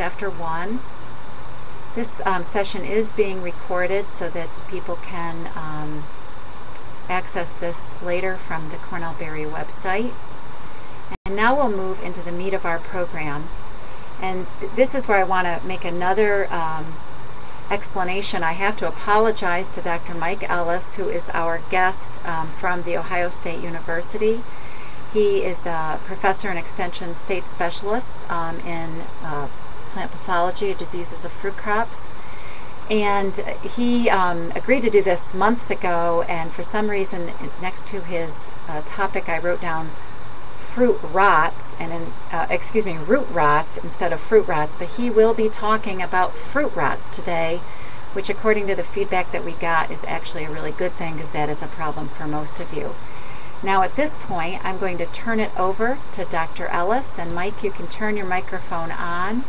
after 1. This um, session is being recorded so that people can um, access this later from the Cornell Berry website. And now we'll move into the meat of our program. And th this is where I want to make another um, explanation. I have to apologize to Dr. Mike Ellis, who is our guest um, from the Ohio State University. He is a professor and extension state specialist um, in uh, plant pathology, diseases of fruit crops. And he um, agreed to do this months ago, and for some reason, next to his uh, topic, I wrote down fruit rots, and in, uh, excuse me, root rots instead of fruit rots. But he will be talking about fruit rots today, which, according to the feedback that we got, is actually a really good thing because that is a problem for most of you. Now at this point, I'm going to turn it over to Dr. Ellis, and Mike, you can turn your microphone on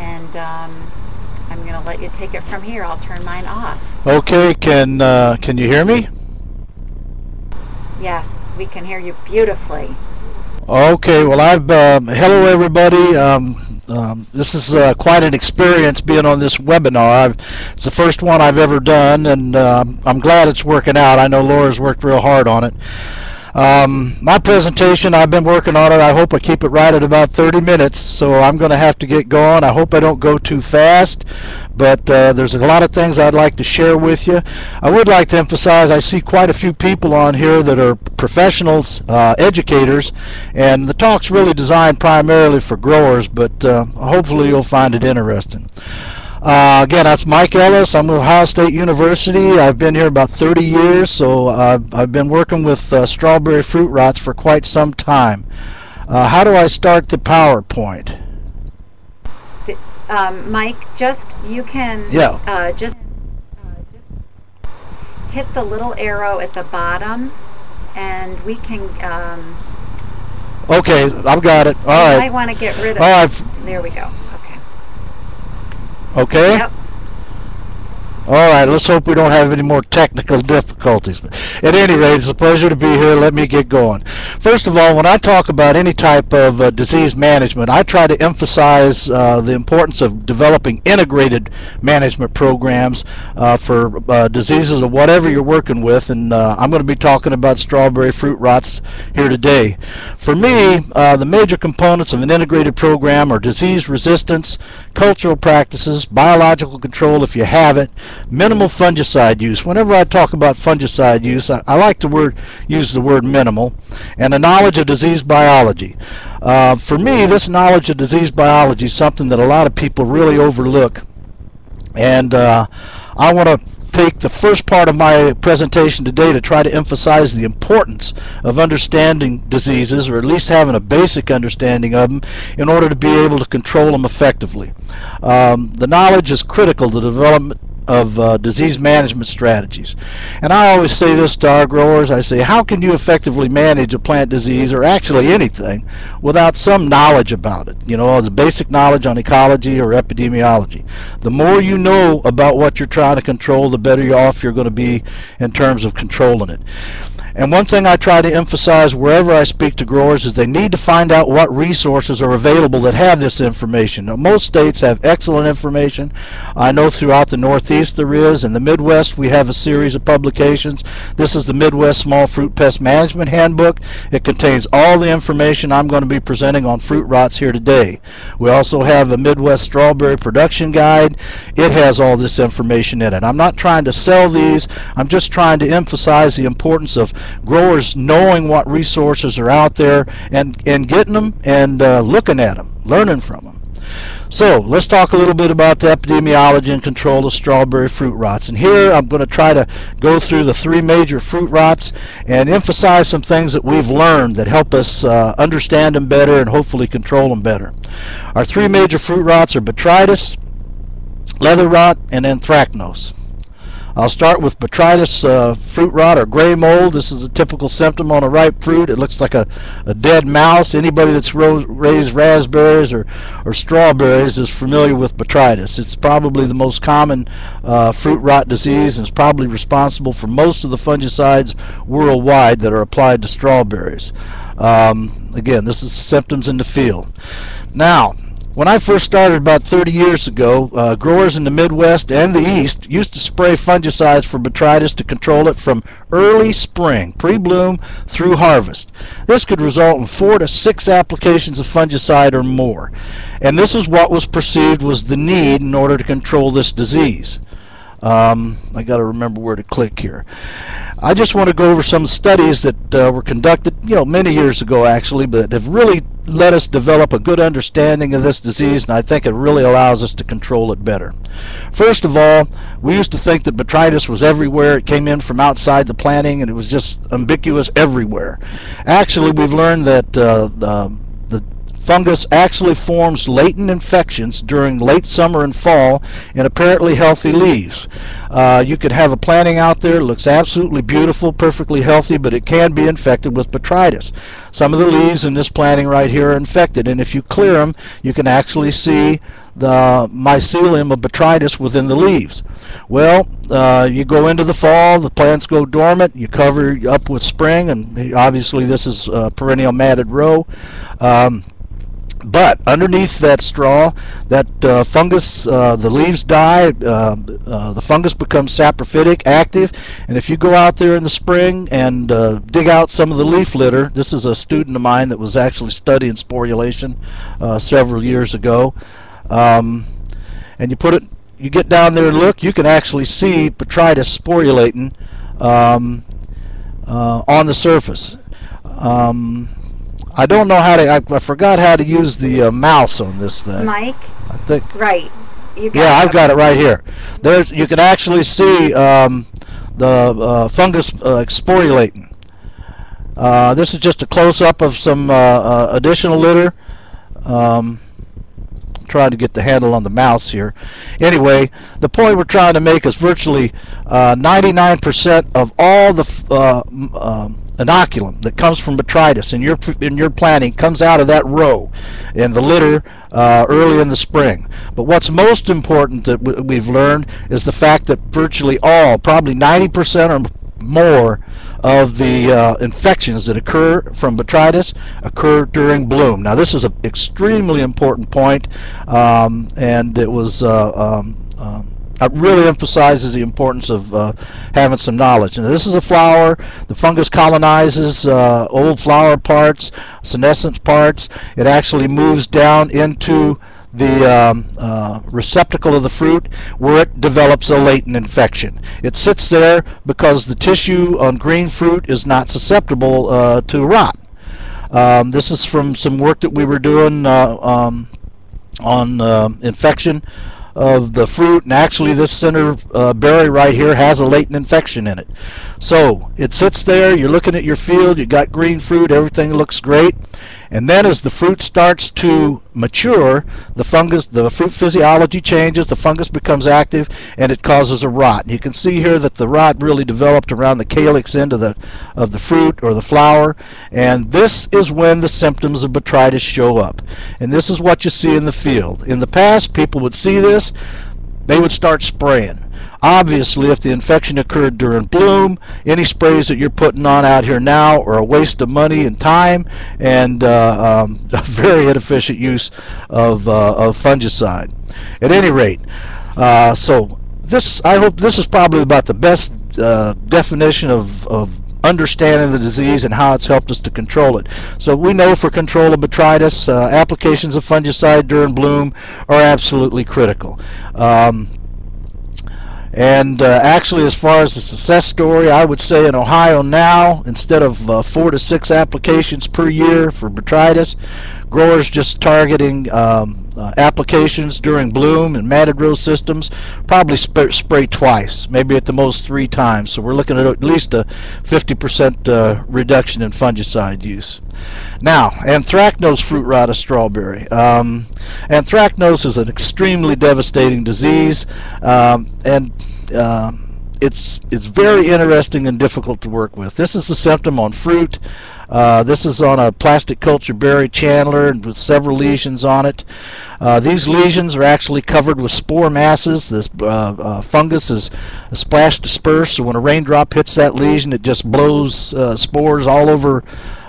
and um, I'm going to let you take it from here. I'll turn mine off. Okay, can uh, can you hear me? Yes, we can hear you beautifully. Okay, well, I've uh, hello everybody. Um, um, this is uh, quite an experience being on this webinar. I've, it's the first one I've ever done, and uh, I'm glad it's working out. I know Laura's worked real hard on it. Um, my presentation, I've been working on it. I hope I keep it right at about 30 minutes, so I'm going to have to get going. I hope I don't go too fast, but uh, there's a lot of things I'd like to share with you. I would like to emphasize I see quite a few people on here that are professionals, uh, educators, and the talk's really designed primarily for growers, but uh, hopefully you'll find it interesting. Uh, again, that's Mike Ellis. I'm Ohio State University. I've been here about 30 years, so I've, I've been working with uh, strawberry fruit rots for quite some time. Uh, how do I start the PowerPoint? Um, Mike, just you can yeah. Uh, just hit the little arrow at the bottom, and we can. Um, okay, I've got it. All right. I want to get rid of. All right. There we go. Okay? All right, let's hope we don't have any more technical difficulties. At any rate, it's a pleasure to be here. Let me get going. First of all, when I talk about any type of uh, disease management, I try to emphasize uh, the importance of developing integrated management programs uh, for uh, diseases of whatever you're working with, and uh, I'm going to be talking about strawberry fruit rots here today. For me, uh, the major components of an integrated program are disease resistance, cultural practices, biological control if you have it, minimal fungicide use. Whenever I talk about fungicide use, I, I like to word use the word minimal, and a knowledge of disease biology. Uh, for me, this knowledge of disease biology is something that a lot of people really overlook, and uh, I want to take the first part of my presentation today to try to emphasize the importance of understanding diseases, or at least having a basic understanding of them, in order to be able to control them effectively. Um, the knowledge is critical to the development of uh, disease management strategies. And I always say this to our growers, I say, how can you effectively manage a plant disease or actually anything without some knowledge about it? You know, the basic knowledge on ecology or epidemiology. The more you know about what you're trying to control, the better off you're going to be in terms of controlling it. And one thing I try to emphasize wherever I speak to growers is they need to find out what resources are available that have this information. Now, most states have excellent information. I know throughout the Northeast there is. In the Midwest we have a series of publications. This is the Midwest Small Fruit Pest Management Handbook. It contains all the information I'm going to be presenting on fruit rots here today. We also have a Midwest Strawberry Production Guide. It has all this information in it. I'm not trying to sell these. I'm just trying to emphasize the importance of growers knowing what resources are out there and, and getting them and uh, looking at them, learning from them. So let's talk a little bit about the epidemiology and control of strawberry fruit rots. And here I'm going to try to go through the three major fruit rots and emphasize some things that we've learned that help us uh, understand them better and hopefully control them better. Our three major fruit rots are botrytis, leather rot, and anthracnose. I'll start with botrytis uh, fruit rot or gray mold. This is a typical symptom on a ripe fruit. It looks like a, a dead mouse. Anybody that's raised raspberries or, or strawberries is familiar with botrytis. It's probably the most common uh, fruit rot disease and is probably responsible for most of the fungicides worldwide that are applied to strawberries. Um, again, this is symptoms in the field. Now, When I first started about 30 years ago, uh, growers in the Midwest and the East used to spray fungicides for botrytis to control it from early spring, pre-bloom, through harvest. This could result in four to six applications of fungicide or more. And this is what was perceived was the need in order to control this disease. Um, I got to remember where to click here. I just want to go over some studies that uh, were conducted, you know, many years ago actually, but have really let us develop a good understanding of this disease, and I think it really allows us to control it better. First of all, we used to think that botrytis was everywhere. It came in from outside the planting, and it was just ubiquitous everywhere. Actually, we've learned that uh, the fungus actually forms latent infections during late summer and fall in apparently healthy leaves. Uh, you could have a planting out there, looks absolutely beautiful, perfectly healthy, but it can be infected with botrytis. Some of the leaves in this planting right here are infected, and if you clear them, you can actually see the mycelium of botrytis within the leaves. Well, uh, you go into the fall, the plants go dormant, you cover up with spring, and obviously this is perennial matted row. Um, but underneath that straw, that uh, fungus, uh, the leaves die, uh, uh, the fungus becomes saprophytic, active, and if you go out there in the spring and uh, dig out some of the leaf litter, this is a student of mine that was actually studying sporulation uh, several years ago, um, and you put it, you get down there and look, you can actually see botrytis sporulating um, on the surface. Um, I don't know how to. I, I forgot how to use the uh, mouse on this thing. Mike. I think. Right. yeah, I've got it right here. There, you can actually see um, the uh, fungus uh, sporulating. Uh, this is just a close-up of some uh, uh, additional litter. Um, trying to get the handle on the mouse here. Anyway, the point we're trying to make is virtually 99% of all the um, inoculum that comes from botrytis in your in your planting comes out of that row in the litter uh, early in the spring. But what's most important that we've learned is the fact that virtually all, probably 90% or more of the uh, infections that occur from botrytis occur during bloom. Now this is an extremely important point, um, and it was uh, um, um it really emphasizes the importance of uh, having some knowledge. And this is a flower. The fungus colonizes uh, old flower parts, senescent parts. It actually moves down into the um, uh, receptacle of the fruit where it develops a latent infection. It sits there because the tissue on green fruit is not susceptible uh, to rot. Um, this is from some work that we were doing uh, um, on uh, infection of the fruit and actually this center uh, berry right here has a latent infection in it. So it sits there you're looking at your field you got green fruit everything looks great and then as the fruit starts to mature, the fungus, the fruit physiology changes, the fungus becomes active, and it causes a rot. And you can see here that the rot really developed around the calyx end of the, of the fruit or the flower. And this is when the symptoms of botrytis show up. And this is what you see in the field. In the past, people would see this, they would start spraying. Obviously, if the infection occurred during bloom, any sprays that you're putting on out here now are a waste of money and time and uh, um, a very inefficient use of, uh, of fungicide. At any rate, uh, so this I hope this is probably about the best uh, definition of, of understanding the disease and how it's helped us to control it. So we know for control of botrytis, uh, applications of fungicide during bloom are absolutely critical. Um, and uh, actually, as far as the success story, I would say in Ohio now, instead of uh, four to six applications per year for botrytis, growers just targeting um, uh, applications during bloom and matted row systems probably sp spray twice, maybe at the most three times. So we're looking at at least a 50% uh, reduction in fungicide use. Now, anthracnose fruit rot of strawberry. Um, anthracnose is an extremely devastating disease, um, and uh, it's it's very interesting and difficult to work with. This is the symptom on fruit. Uh, this is on a plastic culture berry chandler with several lesions on it. Uh, these lesions are actually covered with spore masses. This uh, uh fungus is splash dispersed, so when a raindrop hits that lesion, it just blows uh, spores all over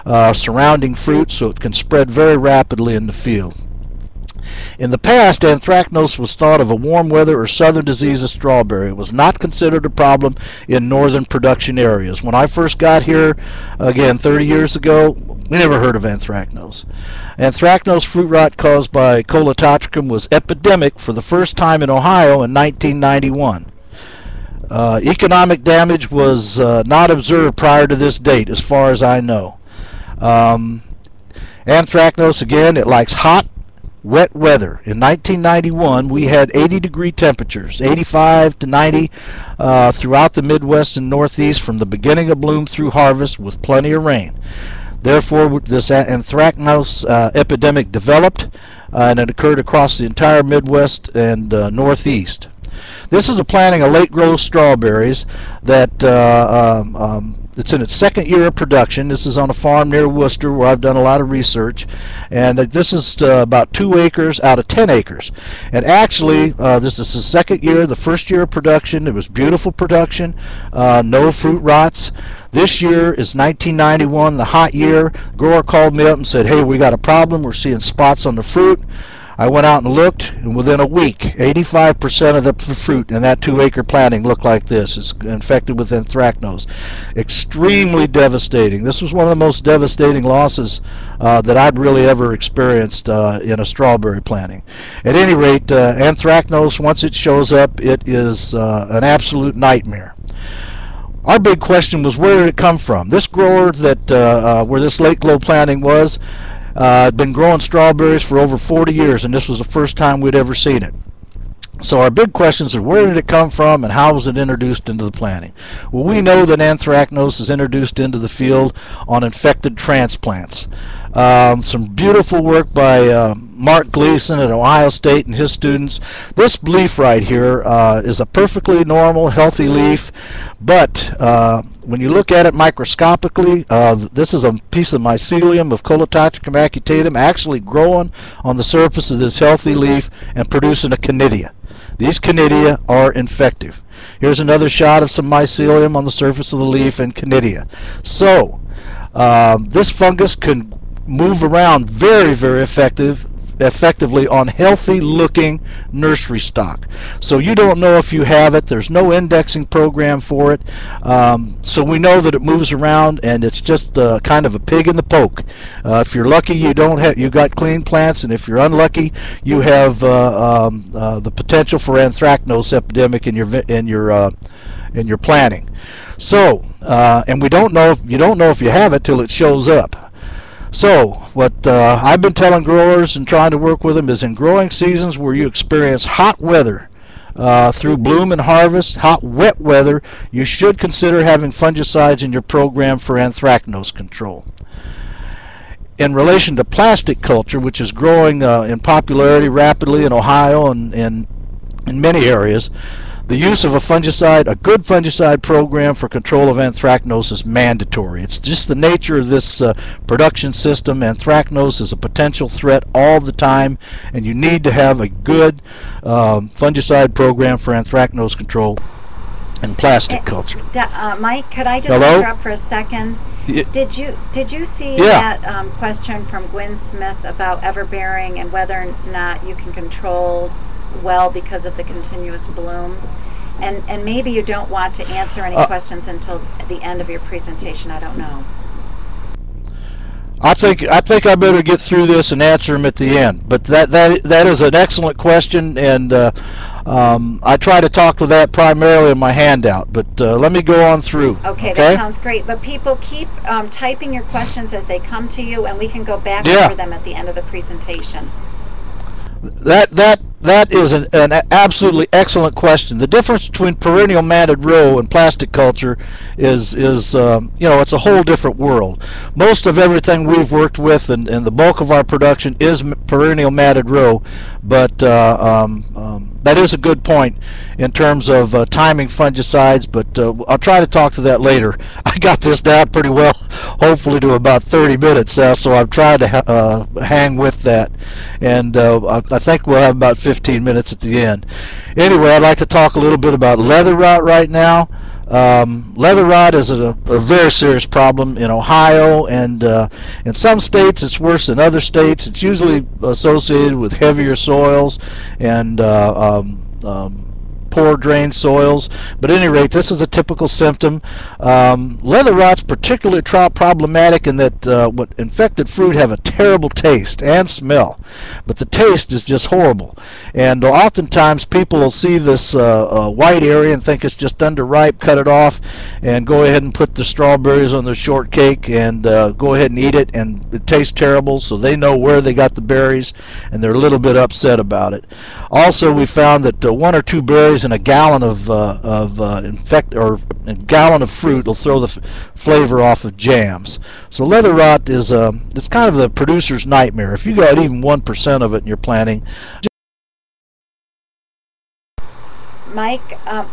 uh, surrounding fruit, so it can spread very rapidly in the field. In the past, anthracnose was thought of a warm weather or southern disease of strawberry. It was not considered a problem in northern production areas. When I first got here, again 30 years ago, we never heard of anthracnose. Anthracnose fruit rot caused by Colletotrichum was epidemic for the first time in Ohio in 1991. Uh, economic damage was uh, not observed prior to this date, as far as I know. Um, anthracnose, again, it likes hot, wet weather. In 1991, we had 80 degree temperatures, 85 to 90 uh, throughout the Midwest and Northeast from the beginning of bloom through harvest with plenty of rain. Therefore, this anthracnose uh, epidemic developed uh, and it occurred across the entire Midwest and uh, Northeast. This is a planting of Lateglow strawberries that uh, um, um, it's in its second year of production. This is on a farm near Wooster where I've done a lot of research. And uh, this is uh, about two acres out of 10 acres. And actually, uh, this is the second year, the first year of production. It was beautiful production, uh, no fruit rots. This year is 1991, the hot year. grower called me up and said, hey, we got a problem. We're seeing spots on the fruit. I went out and looked, and within a week, 85% of the fruit in that two-acre planting looked like this. It's infected with anthracnose. Extremely devastating. This was one of the most devastating losses uh, that I'd really ever experienced uh, in a strawberry planting. At any rate, uh, anthracnose, once it shows up, it is uh, an absolute nightmare our big question was where did it come from? This grower that uh, uh, where this Lateglow planting was uh, been growing strawberries for over 40 years, and this was the first time we'd ever seen it. So our big questions are where did it come from and how was it introduced into the planting? Well, we know that anthracnose is introduced into the field on infected transplants. Um, some beautiful work by uh, Mark Gleason at Ohio State and his students. This leaf right here uh, is a perfectly normal, healthy leaf, but uh, when you look at it microscopically, uh, this is a piece of mycelium of Colletotrichum acutatum actually growing on the surface of this healthy leaf and producing a conidia. These conidia are infective. Here's another shot of some mycelium on the surface of the leaf and conidia. So, um, this fungus can move around very, very effective effectively on healthy looking nursery stock. So you don't know if you have it. There's no indexing program for it. Um, so we know that it moves around and it's just uh, kind of a pig in the poke. Uh, if you're lucky, you don't have you got clean plants, and if you're unlucky, you have uh, um, uh, the potential for anthracnose epidemic in your in your uh, in your planting. So, uh, and we don't know if you don't know if you have it till it shows up. So, what uh, I've been telling growers and trying to work with them is in growing seasons where you experience hot weather uh, through bloom and harvest, hot, wet weather, you should consider having fungicides in your program for anthracnose control. In relation to plastic culture, which is growing uh, in popularity rapidly in Ohio and, and in many areas, the use of a fungicide, a good fungicide program for control of anthracnose is mandatory. It's just the nature of this uh, production system. Anthracnose is a potential threat all the time, and you need to have a good um, fungicide program for anthracnose control and plastic culture. Uh, Mike, could I just Hello? interrupt for a second? Y Did you did you see Yeah. that um, question from Gwen Smith about everbearing and whether or not you can control well because of the continuous bloom? And and maybe you don't want to answer any Uh, questions until the end of your presentation. I don't know. I think I think I better get through this and answer them at the end. But that that that is an excellent question, and uh, um, I try to talk to that primarily in my handout. But uh, let me go on through. Okay, okay? that sounds great. But people keep um, typing your questions as they come to you, and we can go back Yeah. over them at the end of the presentation. That that that is an, an absolutely excellent question. The difference between perennial matted row and plastic culture is is um, you know it's a whole different world. Most of everything we've worked with and, and the bulk of our production is perennial matted row, but uh, um, um, that is a good point in terms of uh, timing fungicides. But uh, I'll try to talk to that later. I got this down pretty well, hopefully to about 30 minutes now, so I've tried to ha- uh, hang with that, and uh, I, I think we'll have about 15 minutes at the end. Anyway, I'd like to talk a little bit about leather rot right now. Um, leather rot is a, a, very serious problem in Ohio, and uh, in some states it's worse than other states. It's usually associated with heavier soils and uh, um, um, poor drained soils. But at any rate, this is a typical symptom. Um, leather rot's particularly problematic in that uh, what infected fruit have a terrible taste and smell, but the taste is just horrible. And oftentimes people will see this uh, uh, white area and think it's just underripe, cut it off, and go ahead and put the strawberries on their shortcake and uh, go ahead and eat it, and it tastes terrible. So they know where they got the berries, and they're a little bit upset about it. Also, we found that uh, one or two berries in a gallon of uh, of uh, infect or a gallon of fruit will throw the flavor off of jams. So leather rot is uh, it's kind of the producer's nightmare. If you got even one percent of it in your planting. Mike, um,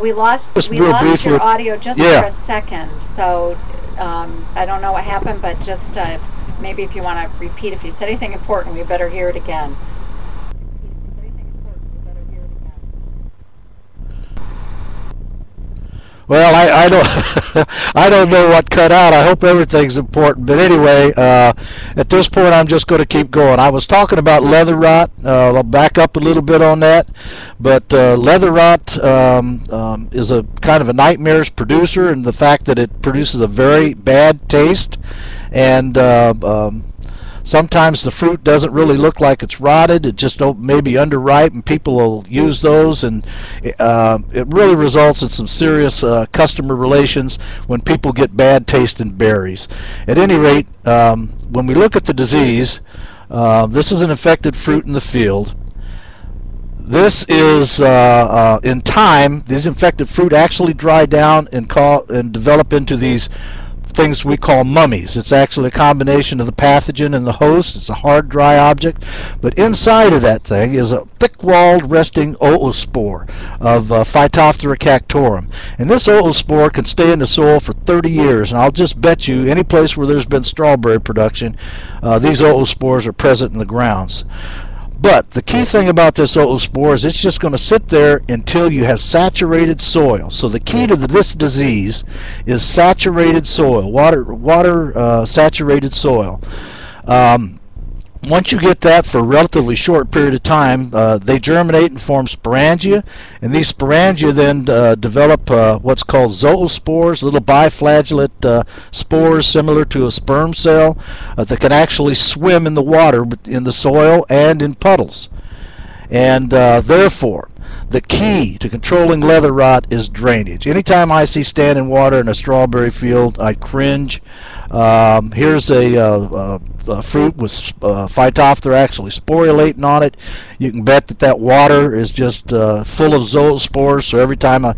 we lost we lost your audio just yeah. for a second. So um, I don't know what happened, but just uh, maybe if you want to repeat, if you said anything important, we better hear it again. Well, I, I don't I don't know what cut out. I hope everything's important. But anyway, uh, at this point, I'm just going to keep going. I was talking about leather rot. Uh, I'll back up a little bit on that. But uh, leather rot um, um, is a kind of a nightmares producer, and the fact that it produces a very bad taste and uh, um, Sometimes the fruit doesn't really look like it's rotted. It just maybe underripe, and people will use those, and uh, it really results in some serious uh, customer relations when people get bad tasting berries. At any rate, um, when we look at the disease, uh, this is an infected fruit in the field. This is, uh, uh, in time, these infected fruit actually dry down and, call, and develop into these things we call mummies. It's actually a combination of the pathogen and the host. It's a hard, dry object. But inside of that thing is a thick-walled resting oospore of uh, Phytophthora cactorum. And this oospore can stay in the soil for 30 years. And I'll just bet you any place where there's been strawberry production, uh, these oospores are present in the grounds. But the key thing about this oospore is it's just going to sit there until you have saturated soil. So the key to this disease is saturated soil, water, water uh, saturated soil. Um, once you get that for a relatively short period of time, uh, they germinate and form sporangia, and these sporangia then uh, develop uh, what's called zoospores, little biflagellate uh, spores similar to a sperm cell uh, that can actually swim in the water, in the soil, and in puddles. And uh, therefore, the key to controlling leather rot is drainage. Anytime I see standing water in a strawberry field, I cringe. Um, here's a, uh, uh, fruit with uh, Phytophthora actually sporulating on it. You can bet that that water is just uh, full of zoospores, so every time a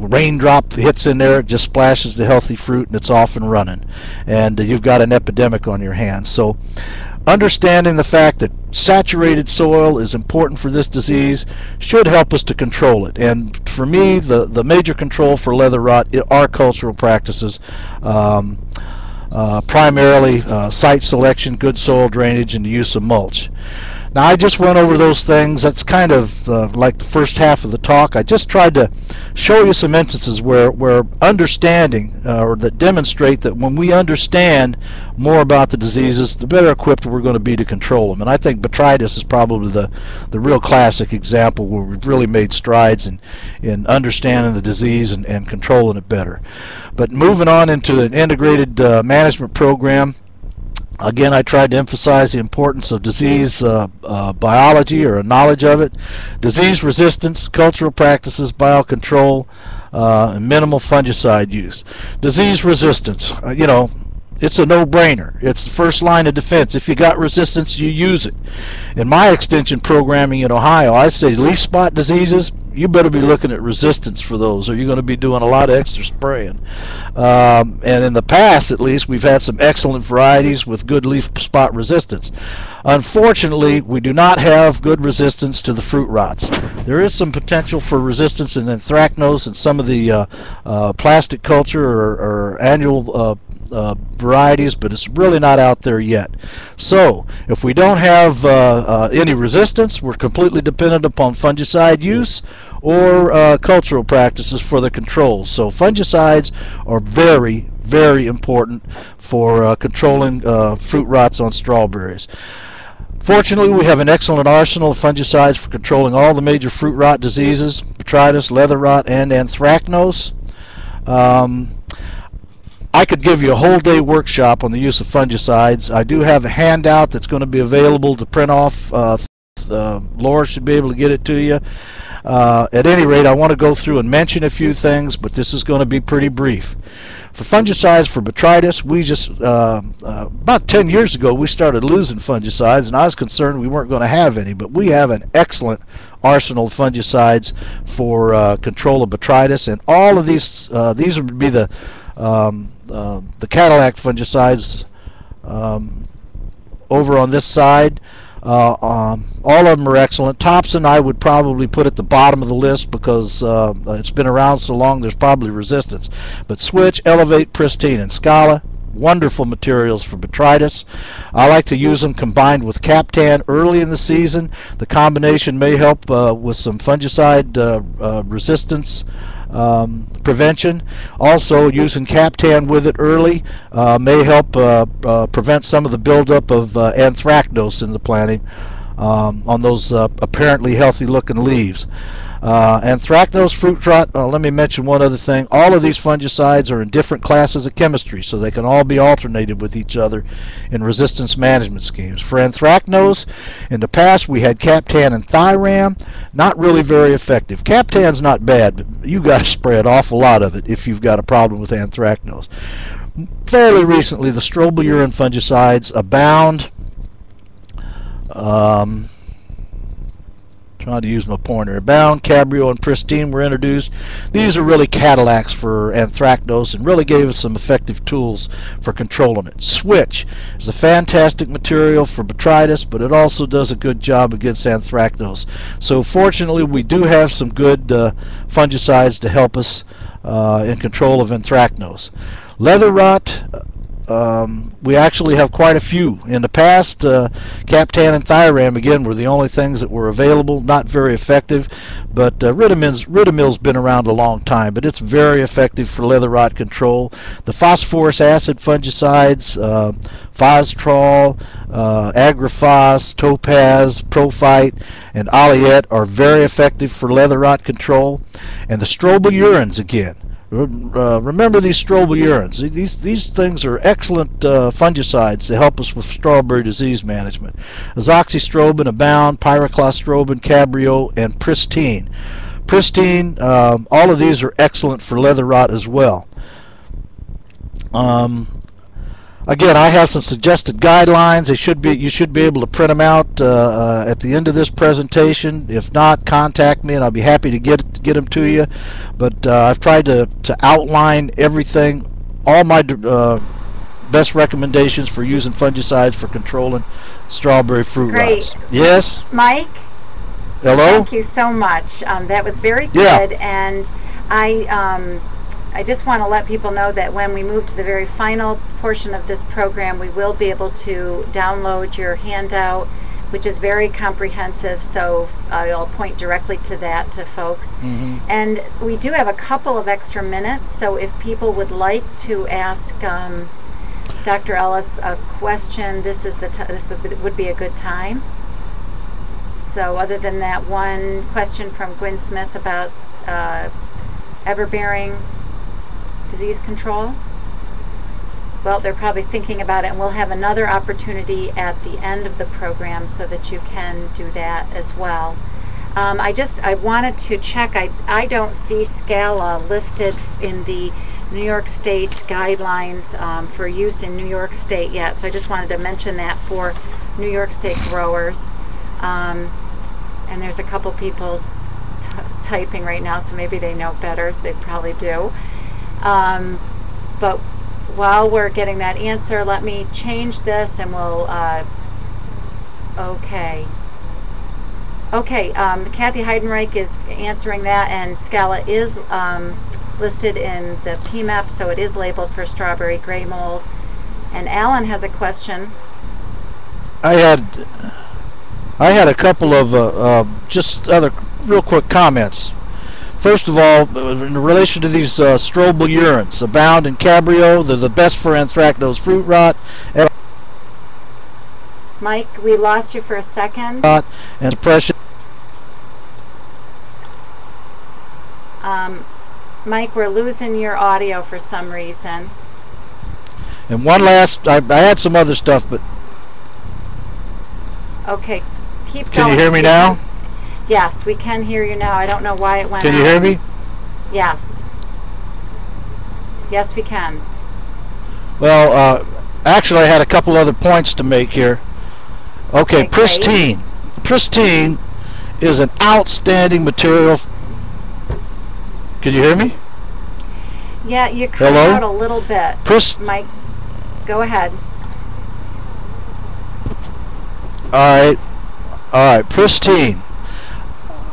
raindrop hits in there, it just splashes the healthy fruit and it's off and running. And you've got an epidemic on your hands. So understanding the fact that saturated soil is important for this disease should help us to control it. And for me, the, the major control for leather rot are cultural practices. Um, uh, primarily uh, site selection, good soil drainage, and the use of mulch. Now I just went over those things. That's kind of uh, like the first half of the talk. I just tried to show you some instances where, where understanding uh, or that demonstrate that when we understand more about the diseases, the better equipped we're going to be to control them. And I think botrytis is probably the, the real classic example where we've really made strides in, in understanding the disease and, and controlling it better. But moving on into an integrated uh, management program, Again, I tried to emphasize the importance of disease uh, uh, biology or a knowledge of it, disease resistance, cultural practices, biocontrol, uh, and minimal fungicide use. Disease resistance, uh, you know, it's a no-brainer. It's the first line of defense. If you got resistance, you use it. In my extension programming in Ohio, I say leaf spot diseases, you better be looking at resistance for those or you're going to be doing a lot of extra spraying. Um, and in the past, at least, we've had some excellent varieties with good leaf spot resistance. Unfortunately, we do not have good resistance to the fruit rots. There is some potential for resistance in anthracnose and some of the uh, uh, plastic culture or, or annual uh, varieties, but it's really not out there yet. So, if we don't have uh, uh, any resistance, we're completely dependent upon fungicide use or uh, cultural practices for the controls. So fungicides are very, very important for uh, controlling fruit rots on strawberries. Fortunately, we have an excellent arsenal of fungicides for controlling all the major fruit rot diseases, botrytis, leather rot, and anthracnose. Um, I could give you a whole day workshop on the use of fungicides. I do have a handout that's going to be available to print off. Uh, uh, Laura should be able to get it to you. Uh, at any rate, I want to go through and mention a few things, but this is going to be pretty brief. For fungicides for botrytis, we just, uh, uh, about 10 years ago, we started losing fungicides, and I was concerned we weren't going to have any, but we have an excellent arsenal of fungicides for uh, control of botrytis, and all of these, uh, these would be the um, uh, the Cadillac fungicides um, over on this side. Uh, um, all of them are excellent. Topsin I would probably put at the bottom of the list because uh, it's been around so long there's probably resistance. But Switch, Elevate, Pristine, and Scala, wonderful materials for botrytis. I like to use them combined with Captan early in the season. The combination may help uh, with some fungicide uh, uh, resistance um, prevention. Also, using Captan with it early uh, may help uh, uh, prevent some of the buildup of uh, anthracnose in the planting um, on those uh, apparently healthy looking leaves. Uh, anthracnose fruit rot, uh, let me mention one other thing. All of these fungicides are in different classes of chemistry, so they can all be alternated with each other in resistance management schemes. For anthracnose, in the past we had Captan and Thiram, not really very effective. Captan's not bad, but you got to spray an awful lot of it if you've got a problem with anthracnose. Fairly recently, the strobilurin fungicides abound. Um, trying to use my pointer. Bound, Cabrio, and Pristine were introduced. These are really Cadillacs for anthracnose and really gave us some effective tools for controlling it. Switch is a fantastic material for botrytis, but it also does a good job against anthracnose. So fortunately, we do have some good uh, fungicides to help us uh, in control of anthracnose. Leather rot, um, we actually have quite a few. In the past, uh, Captan and Thiram, again, were the only things that were available, not very effective, but uh, Ridomil's been around a long time, but it's very effective for leather rot control. The phosphorous acid fungicides, uh, Phostrol, uh, Agrifos, Topaz, ProPhyt, and Aliette are very effective for leather rot control. And the strobilurins, again, uh, remember these strobilurins. These these things are excellent uh, fungicides to help us with strawberry disease management. Azoxystrobin, Abound, Pyraclostrobin, Cabrio, and Pristine. Pristine, um, all of these are excellent for leather rot as well. Um, Again, I have some suggested guidelines. They should be you should be able to print them out uh, uh, at the end of this presentation. If not, contact me and I'll be happy to get get them to you. But uh, I've tried to to outline everything, all my uh, best recommendations for using fungicides for controlling strawberry fruit Great. rots. Yes, Mike. hello. Thank you so much. Um, that was very good, Yeah. and I um, I just want to let people know that when we move to the very final portion of this program, we will be able to download your handout, which is very comprehensive. So I'll point directly to that to folks. Mhm. And we do have a couple of extra minutes, so if people would like to ask um, Dr. Ellis a question, this is the t- this would- would be a good time. So other than that one question from Gwen Smith about uh, everbearing disease control, well, they're probably thinking about it, and we'll have another opportunity at the end of the program so that you can do that as well. Um, I just I wanted to check. I I don't see Scala listed in the New York State guidelines um, for use in New York State yet, so I just wanted to mention that for New York State growers. Um, and there's a couple people typing right now, so maybe they know better. They probably do. Um, but while we're getting that answer, let me change this and we'll. Uh, okay. Okay, um, Kathy Heidenreich is answering that, and Scala is um, listed in the PMAP, so it is labeled for strawberry gray mold. And Alan has a question. I had I had a couple of uh, uh, just other real quick comments. First of all, in relation to these uh, strobilurins, abound in Cabrio. They're the best for anthracnose fruit rot. Mike, we lost you for a second. Rot and depression. Um, Mike, we're losing your audio for some reason. And one last, I, I had some other stuff, but Okay, keep can going. you hear me now? Yes, we can hear you now. I don't know why it went Can you out. hear me? Yes. Yes, we can. Well, uh, actually, I had a couple other points to make here. Okay, Okay, great. pristine. Pristine is an outstanding material. Can you hear me? Yeah, you cut Hello? out a little bit. Pris- Mike, go ahead. All right, all right. Pristine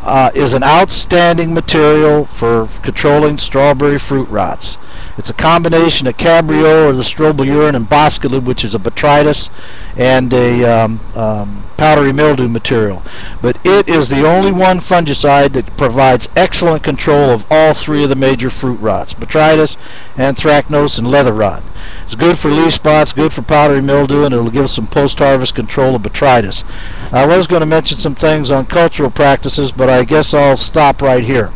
uh, is an outstanding material for controlling strawberry fruit rots. It's a combination of Cabrio or the strobilurin and Boscalid, which is a botrytis and a um, um, powdery mildew material. But it is the only one fungicide that provides excellent control of all three of the major fruit rots: botrytis, anthracnose, and leather rot. It's good for leaf spots, good for powdery mildew, and it'll give some post-harvest control of botrytis. I was going to mention some things on cultural practices, but I guess I'll stop right here.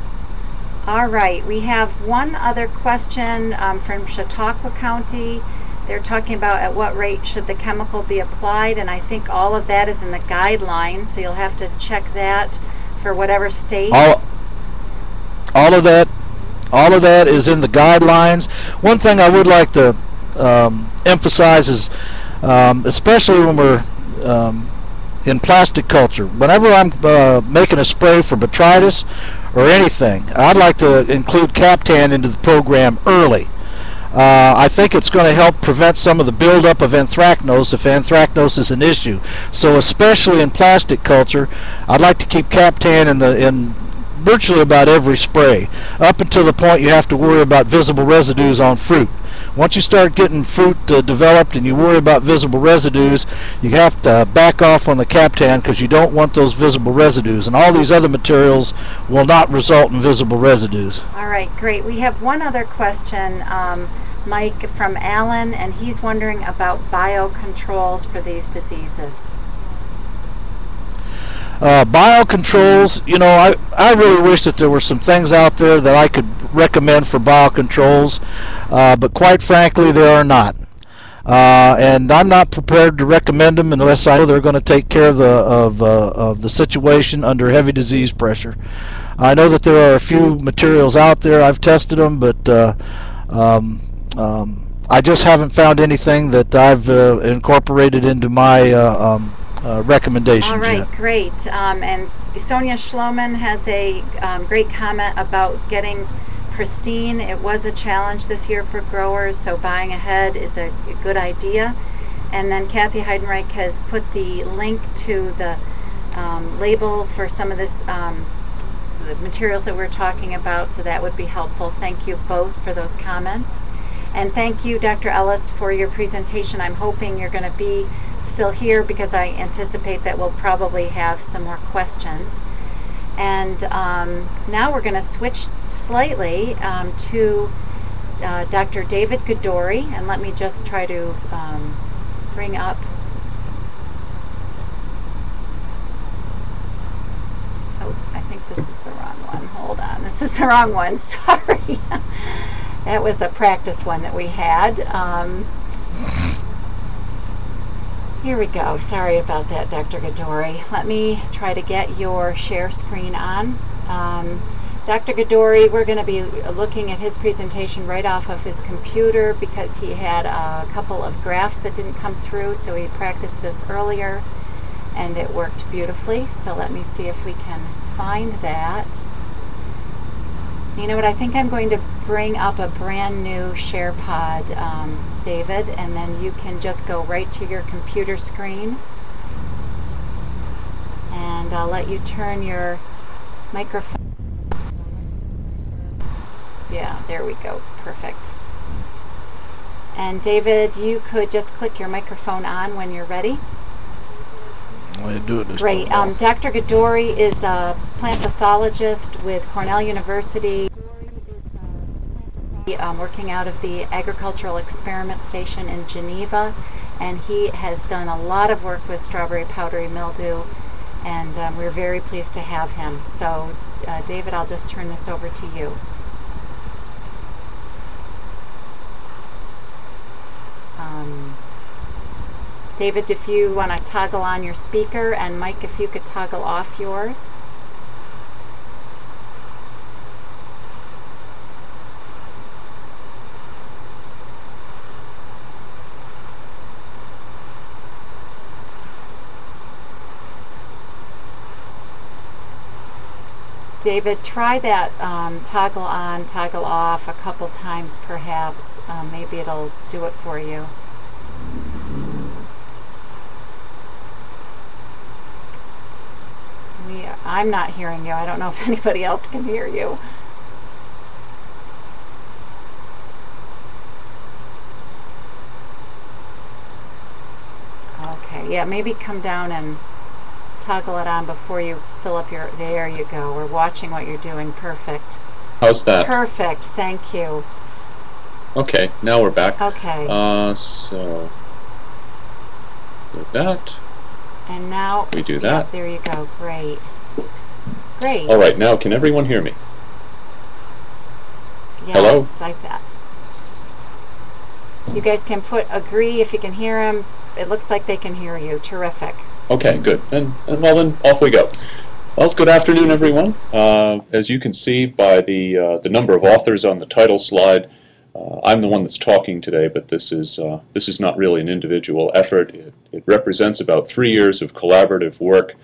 All right, we have one other question um, from Chautauqua County. They're talking about at what rate should the chemical be applied, and I think all of that is in the guidelines, so you'll have to check that for whatever state. All, all of that, all of that is in the guidelines. One thing I would like to um, um, especially when we're um, in plastic culture, whenever I'm uh, making a spray for botrytis or anything, I'd like to include Captan into the program early. Uh, I think it's going to help prevent some of the buildup of anthracnose if anthracnose is an issue. So especially in plastic culture, I'd like to keep Captan in the in virtually about every spray, up until the point you have to worry about visible residues on fruit. Once you start getting fruit uh, developed and you worry about visible residues, you have to back off on the Captan because you don't want those visible residues. And all these other materials will not result in visible residues. All right, great. We have one other question, um, Mike, from Alan, and he's wondering about biocontrols for these diseases. Uh, biocontrols, you know, I, I really wish that there were some things out there that I could recommend for biocontrols, uh, but quite frankly, there are not. Uh, and I'm not prepared to recommend them unless I know they're going to take care of the of, uh, of the situation under heavy disease pressure. I know that there are a few materials out there. I've tested them, but uh, um, um, I just haven't found anything that I've uh, incorporated into my uh, um, uh, recommendations All right, great. Um, and Sonia Schloemann has a um, great comment about getting pristine. It was a challenge this year for growers, so buying ahead is a, a good idea. And then Kathy Heidenreich has put the link to the um, label for some of this um, the materials that we're talking about, so that would be helpful. Thank you both for those comments. And thank you, Dr. Ellis, for your presentation. I'm hoping you're going to be still here because I anticipate that we'll probably have some more questions. And um, now we're going to switch slightly um, to uh, Dr. David Gadoury, and let me just try to um, bring up. Oh, I think this is the wrong one. Hold on, this is the wrong one. Sorry. that was a practice one that we had. Here we go. Sorry about that, Dr. Gadoury. Let me try to get your share screen on. Um, Dr. Gadoury, we're going to be looking at his presentation right off of his computer because he had a couple of graphs that didn't come through, so he practiced this earlier and it worked beautifully. So let me see if we can find that. You know what? I think I'm going to bring up a brand new SharePod, um, David, and then you can just go right to your computer screen. And I'll let you turn your microphone. Yeah, there we go. Perfect. And David, you could just click your microphone on when you're ready. Way to do it this Great. Um, Dr. Gadoury is a plant pathologist with Cornell University. Um, working out of the Agricultural Experiment Station in Geneva, and he has done a lot of work with strawberry powdery mildew, and um, we're very pleased to have him. So, uh, David, I'll just turn this over to you. Um, David, if you want to toggle on your speaker, and Mike, if you could toggle off yours. David, try that um, toggle on, toggle off a couple times perhaps. Um, maybe it'll do it for you. We, I'm not hearing you. I don't know if anybody else can hear you. Okay, yeah, maybe come down and toggle it on before you fill up your, there you go. We're watching what you're doing. Perfect. How's that? Perfect, thank you. Okay, now we're back. Okay, Uh, so do that. And now, We do yeah, that. there you go, great. Great. All right, now can everyone hear me? Yes, hello? like that. You guys can put agree if you can hear them. It looks like they can hear you. Terrific. Okay, good. And, and well, then off we go. Well, good afternoon, everyone. Uh, as you can see by the uh, the number of authors on the title slide, uh, I'm the one that's talking today, but this is uh, this is not really an individual effort. It, it represents about three years of collaborative work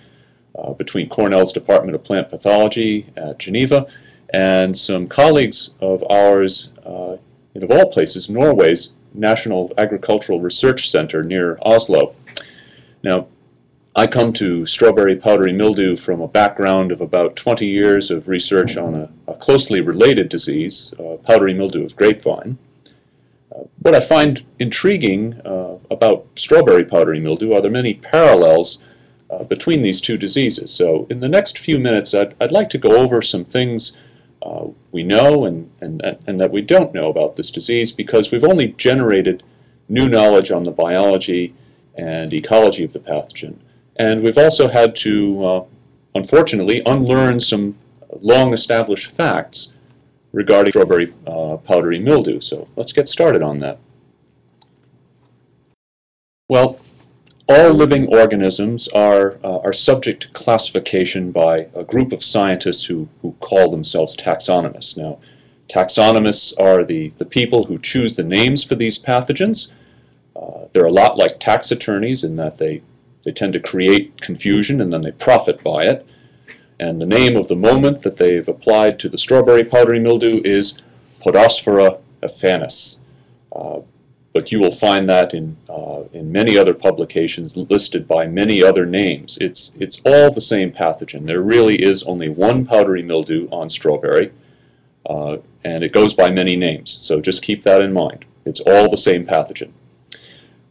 uh, between Cornell's Department of Plant Pathology at Geneva and some colleagues of ours uh, in, of all places, Norway's National Agricultural Research Center near Oslo. Now, I come to strawberry powdery mildew from a background of about 20 years of research on a, a closely related disease, uh, powdery mildew of grapevine. Uh, what I find intriguing uh, about strawberry powdery mildew are the many parallels uh, between these two diseases. So in the next few minutes, I'd, I'd like to go over some things uh, we know and, and, and that we don't know about this disease because we've only generated new knowledge on the biology and ecology of the pathogen. And we've also had to, uh, unfortunately, unlearn some long established facts regarding strawberry uh, powdery mildew. So let's get started on that. Well, all living organisms are, uh, are subject to classification by a group of scientists who, who call themselves taxonomists. Now, taxonomists are the, the people who choose the names for these pathogens. Uh, they're a lot like tax attorneys in that they, they tend to create confusion and then they profit by it. And the name of the moment that they've applied to the strawberry powdery mildew is Podosphaera aphanis. Uh, but you will find that in, uh, in many other publications listed by many other names. It's, it's all the same pathogen. There really is only one powdery mildew on strawberry, uh, and it goes by many names. So just keep that in mind. It's all the same pathogen.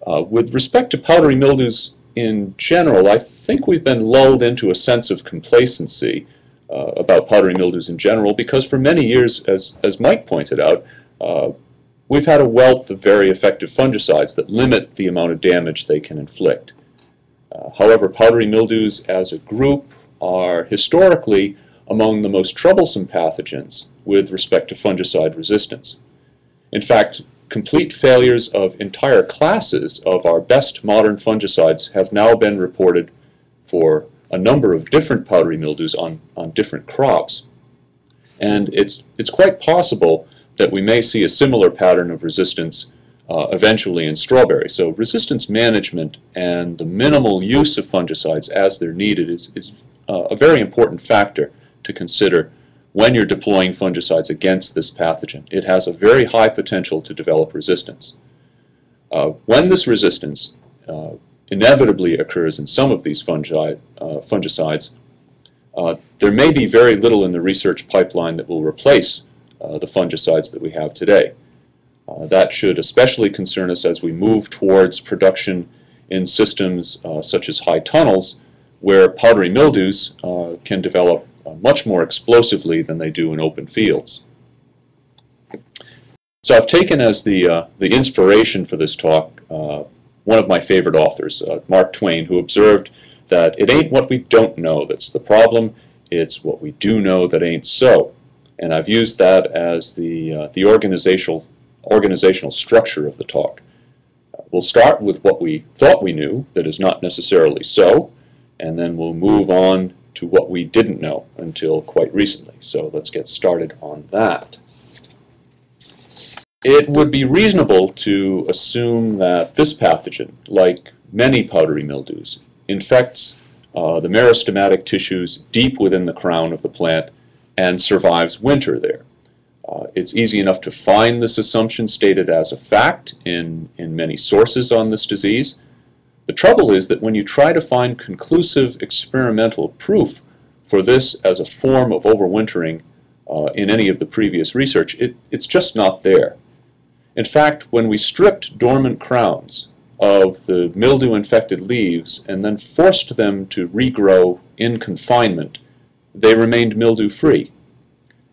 Uh, with respect to powdery mildews in general, I think we've been lulled into a sense of complacency uh, about powdery mildews in general because for many years, as, as Mike pointed out, uh, we've had a wealth of very effective fungicides that limit the amount of damage they can inflict. Uh, however, powdery mildews as a group are historically among the most troublesome pathogens with respect to fungicide resistance. In fact, complete failures of entire classes of our best modern fungicides have now been reported for a number of different powdery mildews on, on different crops. And it's, it's quite possible that we may see a similar pattern of resistance uh, eventually in strawberry. So resistance management and the minimal use of fungicides as they're needed is, is uh, a very important factor to consider when you're deploying fungicides against this pathogen. It has a very high potential to develop resistance. Uh, when this resistance uh, inevitably occurs in some of these fungi, uh, fungicides, uh, there may be very little in the research pipeline that will replace uh, the fungicides that we have today. Uh, that should especially concern us as we move towards production in systems such as high tunnels where powdery mildews can develop much more explosively than they do in open fields. So I've taken as the, uh, the inspiration for this talk uh, one of my favorite authors, uh, Mark Twain, who observed that it ain't what we don't know that's the problem, it's what we do know that ain't so. And I've used that as the, uh, the organizational, organizational structure of the talk. Uh, we'll start with what we thought we knew that is not necessarily so, and then we'll move on to what we didn't know until quite recently. So let's get started on that. It would be reasonable to assume that this pathogen, like many powdery mildews, infects uh, the meristematic tissues deep within the crown of the plant and survives winter there. Uh, it's easy enough to find this assumption stated as a fact in, in many sources on this disease. The trouble is that when you try to find conclusive experimental proof for this as a form of overwintering uh, in any of the previous research, it, it's just not there. In fact, when we stripped dormant crowns of the mildew-infected leaves and then forced them to regrow in confinement, they remained mildew-free.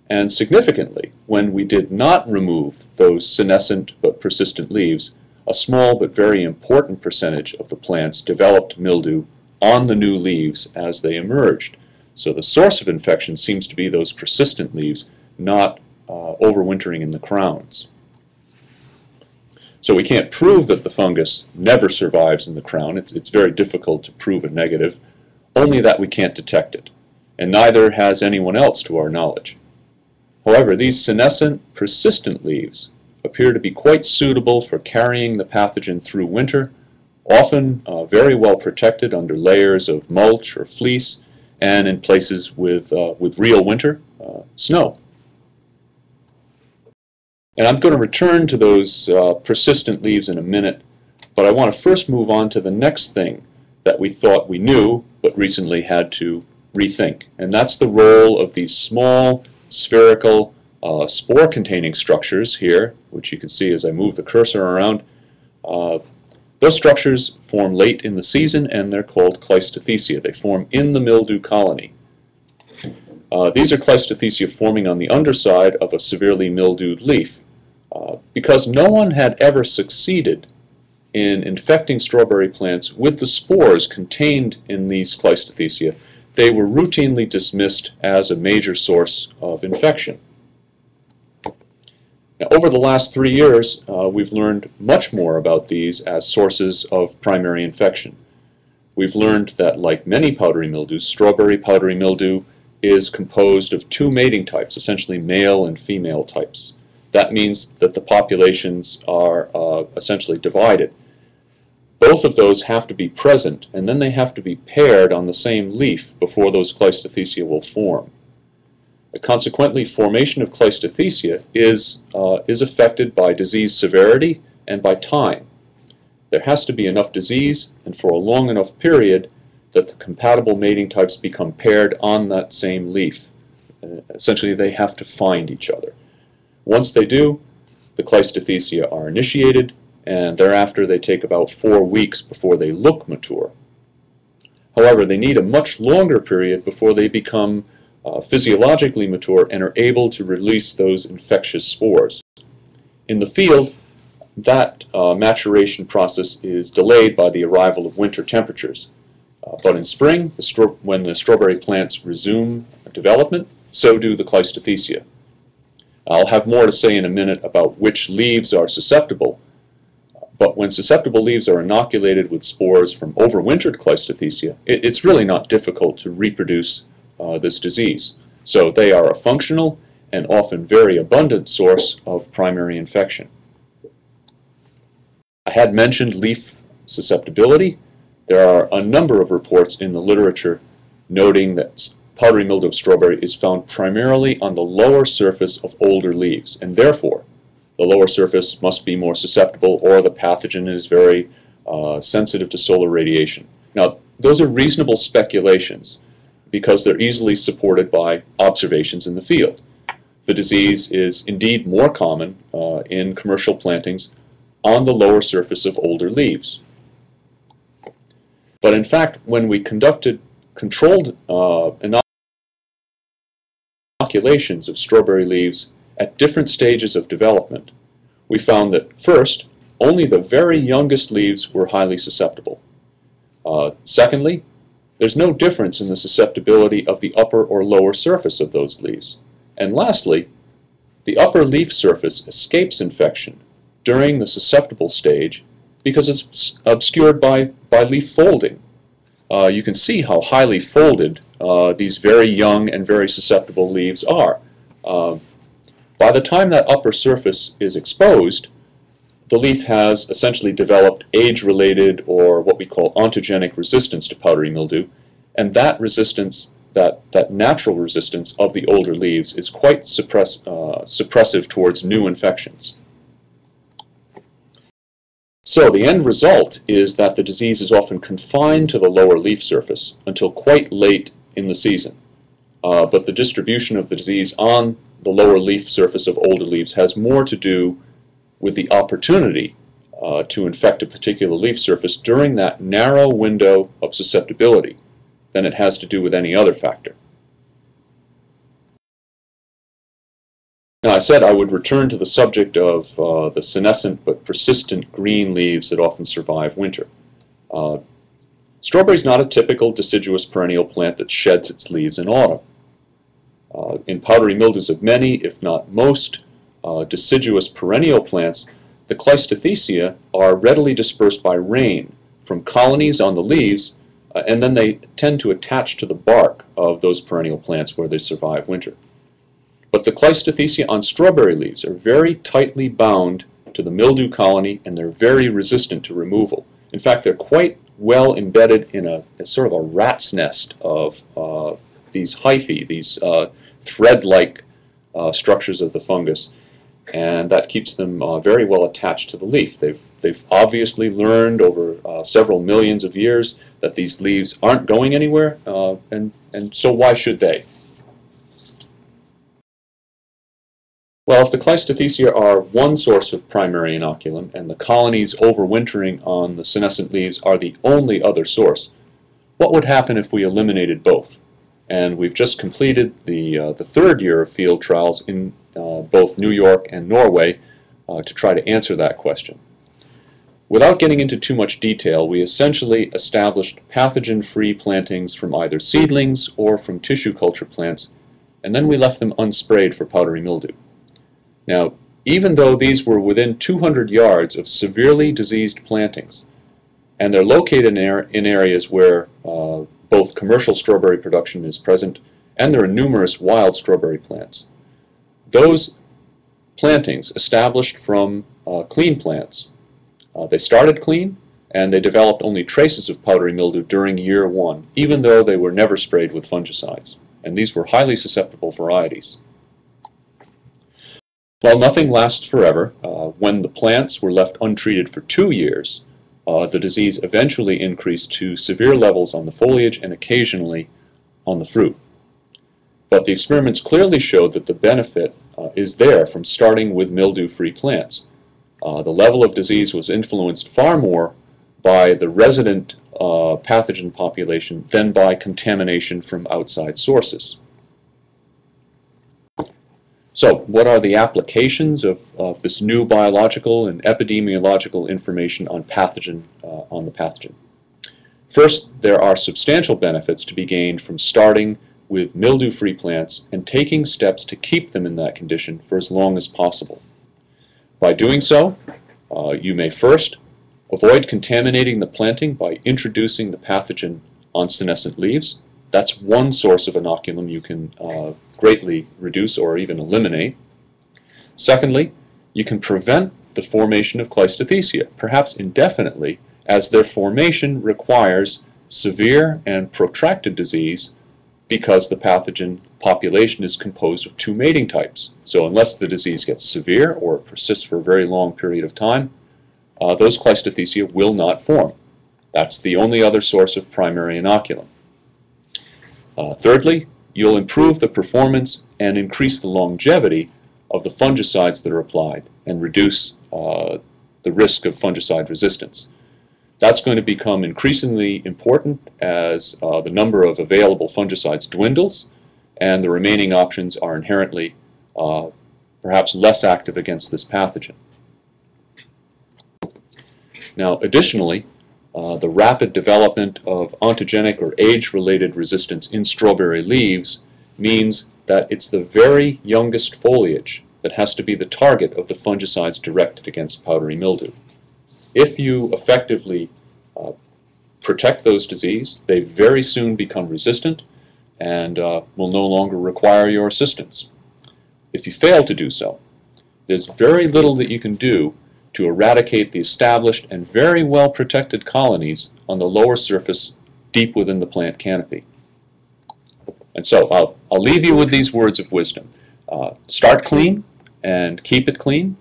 And significantly, when we did not remove those senescent but persistent leaves, a small but very important percentage of the plants developed mildew on the new leaves as they emerged. So the source of infection seems to be those persistent leaves, not uh, overwintering in the crowns. So we can't prove that the fungus never survives in the crown. It's, it's very difficult to prove a negative, only that we can't detect it. And neither has anyone else to our knowledge. However, these senescent, persistent leaves appear to be quite suitable for carrying the pathogen through winter, often uh, very well protected under layers of mulch or fleece, and in places with, uh, with real winter, uh, snow. And I'm going to return to those uh, persistent leaves in a minute, but I want to first move on to the next thing that we thought we knew, but recently had to rethink. And that's the role of these small, spherical, uh, spore-containing structures here, which you can see as I move the cursor around. Uh, those structures form late in the season, and they're called cleistothecia. They form in the mildew colony. Uh, these are cleistothecia forming on the underside of a severely mildewed leaf. Uh, because no one had ever succeeded in infecting strawberry plants with the spores contained in these cleistothecia, they were routinely dismissed as a major source of infection. Now, over the last three years, uh, we've learned much more about these as sources of primary infection. We've learned that, like many powdery mildews, strawberry powdery mildew is composed of two mating types, essentially male and female types that means that the populations are uh, essentially divided. Both of those have to be present, and then they have to be paired on the same leaf before those cleistothecia will form. Consequently, formation of cleistothecia is, uh, is affected by disease severity and by time. There has to be enough disease, and for a long enough period, that the compatible mating types become paired on that same leaf. Uh, essentially, they have to find each other. Once they do, the cleistothecia are initiated, and thereafter they take about four weeks before they look mature. However, they need a much longer period before they become uh, physiologically mature and are able to release those infectious spores. In the field, that uh, maturation process is delayed by the arrival of winter temperatures. Uh, but in spring, the when the strawberry plants resume development, so do the cleistothecia. I'll have more to say in a minute about which leaves are susceptible, but when susceptible leaves are inoculated with spores from overwintered cleistothecia, it, it's really not difficult to reproduce uh, this disease. So they are a functional and often very abundant source of primary infection. I had mentioned leaf susceptibility. There are a number of reports in the literature noting that powdery mildew of strawberry is found primarily on the lower surface of older leaves, and therefore the lower surface must be more susceptible or the pathogen is very uh, sensitive to solar radiation. Now, those are reasonable speculations because they're easily supported by observations in the field. The disease is indeed more common uh, in commercial plantings on the lower surface of older leaves. But in fact, when we conducted controlled uh, inoculations of strawberry leaves at different stages of development, we found that first, only the very youngest leaves were highly susceptible. Uh, secondly, there's no difference in the susceptibility of the upper or lower surface of those leaves. And lastly, the upper leaf surface escapes infection during the susceptible stage because it's obscured by, by leaf folding. Uh, you can see how highly folded uh, these very young and very susceptible leaves are. Uh, by the time that upper surface is exposed, the leaf has essentially developed age-related or what we call ontogenic resistance to powdery mildew, and that resistance, that, that natural resistance of the older leaves is quite suppress, uh, suppressive towards new infections. So the end result is that the disease is often confined to the lower leaf surface until quite late in the season. Uh, but the distribution of the disease on the lower leaf surface of older leaves has more to do with the opportunity uh, to infect a particular leaf surface during that narrow window of susceptibility than it has to do with any other factor. Now I said I would return to the subject of uh, the senescent but persistent green leaves that often survive winter. Uh, strawberry is not a typical deciduous perennial plant that sheds its leaves in autumn. Uh, in powdery mildews of many, if not most, uh, deciduous perennial plants, the Cleistothecia are readily dispersed by rain from colonies on the leaves, uh, and then they tend to attach to the bark of those perennial plants where they survive winter. But the Cleistothecia on strawberry leaves are very tightly bound to the mildew colony, and they're very resistant to removal. In fact, they're quite well embedded in a, a sort of a rat's nest of uh, these hyphae, these uh, thread-like uh, structures of the fungus and that keeps them uh, very well attached to the leaf. They've, they've obviously learned over uh, several millions of years that these leaves aren't going anywhere, uh, and, and so why should they? Well, if the Cleistothecia are one source of primary inoculum, and the colonies overwintering on the senescent leaves are the only other source, what would happen if we eliminated both? And we've just completed the, uh, the third year of field trials in uh, both New York and Norway uh, to try to answer that question. Without getting into too much detail, we essentially established pathogen-free plantings from either seedlings or from tissue culture plants, and then we left them unsprayed for powdery mildew. Now, even though these were within 200 yards of severely diseased plantings, and they're located in, in areas where uh, both commercial strawberry production is present, and there are numerous wild strawberry plants. Those plantings established from uh, clean plants, uh, they started clean, and they developed only traces of powdery mildew during year one, even though they were never sprayed with fungicides. And these were highly susceptible varieties. While nothing lasts forever, uh, when the plants were left untreated for two years, uh, the disease eventually increased to severe levels on the foliage and occasionally on the fruit. But the experiments clearly showed that the benefit uh, is there from starting with mildew-free plants. Uh, the level of disease was influenced far more by the resident uh, pathogen population than by contamination from outside sources. So what are the applications of, of this new biological and epidemiological information on pathogen, uh, on the pathogen? First, there are substantial benefits to be gained from starting with mildew-free plants and taking steps to keep them in that condition for as long as possible. By doing so, uh, you may first avoid contaminating the planting by introducing the pathogen on senescent leaves. That's one source of inoculum you can uh, greatly reduce or even eliminate. Secondly, you can prevent the formation of Cleistothecia, perhaps indefinitely, as their formation requires severe and protracted disease because the pathogen population is composed of two mating types. So unless the disease gets severe or persists for a very long period of time, uh, those Cleistothecia will not form. That's the only other source of primary inoculum. Uh, thirdly, you'll improve the performance and increase the longevity of the fungicides that are applied and reduce uh, the risk of fungicide resistance. that's going to become increasingly important as uh, the number of available fungicides dwindles and the remaining options are inherently uh, perhaps less active against this pathogen. Now, additionally, uh, the rapid development of ontogenic or age-related resistance in strawberry leaves means that it's the very youngest foliage that has to be the target of the fungicides directed against powdery mildew. If you effectively uh, protect those disease, they very soon become resistant and uh, will no longer require your assistance. If you fail to do so, there's very little that you can do to eradicate the established and very well protected colonies on the lower surface deep within the plant canopy. And so I'll, I'll leave you with these words of wisdom. Uh, start clean and keep it clean.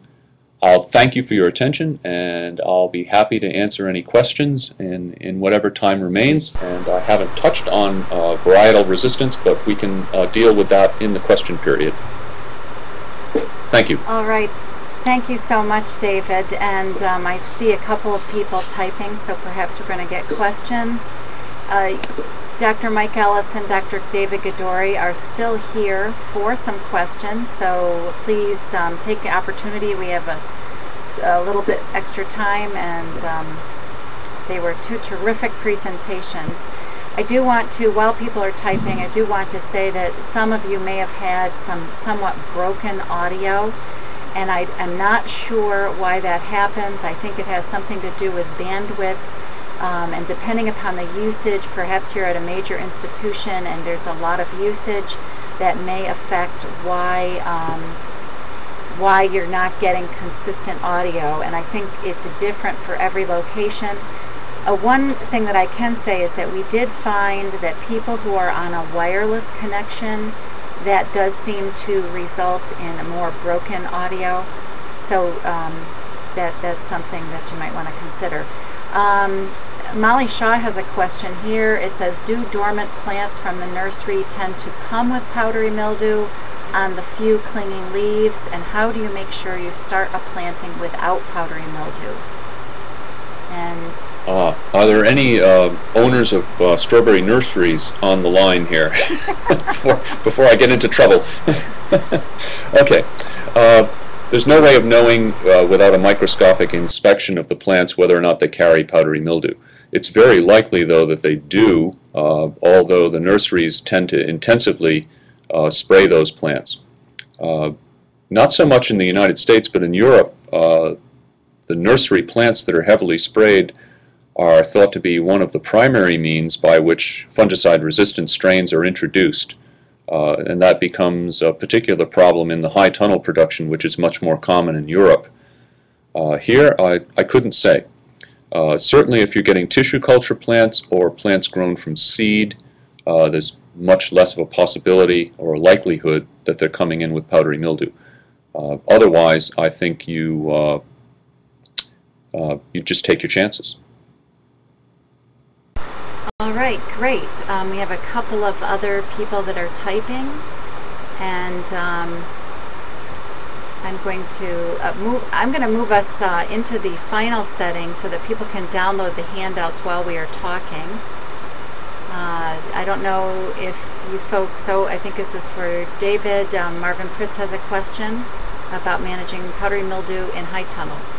I'll thank you for your attention and I'll be happy to answer any questions in, in whatever time remains. And I haven't touched on uh, varietal resistance, but we can uh, deal with that in the question period. Thank you. All right. Thank you so much, David. And um, I see a couple of people typing, so perhaps we're going to get questions. Uh, Dr. Mike Ellis and Dr. David Gadoury are still here for some questions, so please um, take the opportunity. We have a, a little bit extra time, and um, they were two terrific presentations. I do want to, while people are typing, I do want to say that some of you may have had some somewhat broken audio and I am not sure why that happens. I think it has something to do with bandwidth um, and depending upon the usage, perhaps you're at a major institution and there's a lot of usage that may affect why um, why you're not getting consistent audio and I think it's different for every location. Uh, one thing that I can say is that we did find that people who are on a wireless connection that does seem to result in a more broken audio. So um, that that's something that you might want to consider. Um, Molly Shaw has a question here. It says, do dormant plants from the nursery tend to come with powdery mildew on the few clinging leaves? And how do you make sure you start a planting without powdery mildew? And uh, are there any uh, owners of uh, strawberry nurseries on the line here before, before I get into trouble? okay. Uh, there's no way of knowing uh, without a microscopic inspection of the plants whether or not they carry powdery mildew. It's very likely, though, that they do, uh, although the nurseries tend to intensively spray those plants. not so much in the United States, but in Europe, the nursery plants that are heavily sprayed are thought to be one of the primary means by which fungicide-resistant strains are introduced. Uh, and that becomes a particular problem in the high tunnel production, which is much more common in Europe. Uh, here, I, I couldn't say. Uh, certainly, if you're getting tissue culture plants or plants grown from seed, uh, there's much less of a possibility or a likelihood that they're coming in with powdery mildew. Uh, otherwise, I think you uh, you just take your chances. Right, great. Um, we have a couple of other people that are typing, and um, I'm going to uh, move. I'm going to move us uh, into the final setting so that people can download the handouts while we are talking. Uh, I don't know if you folks. So I think this is for David. Um, Marvin Pritts has a question about managing powdery mildew in high tunnels.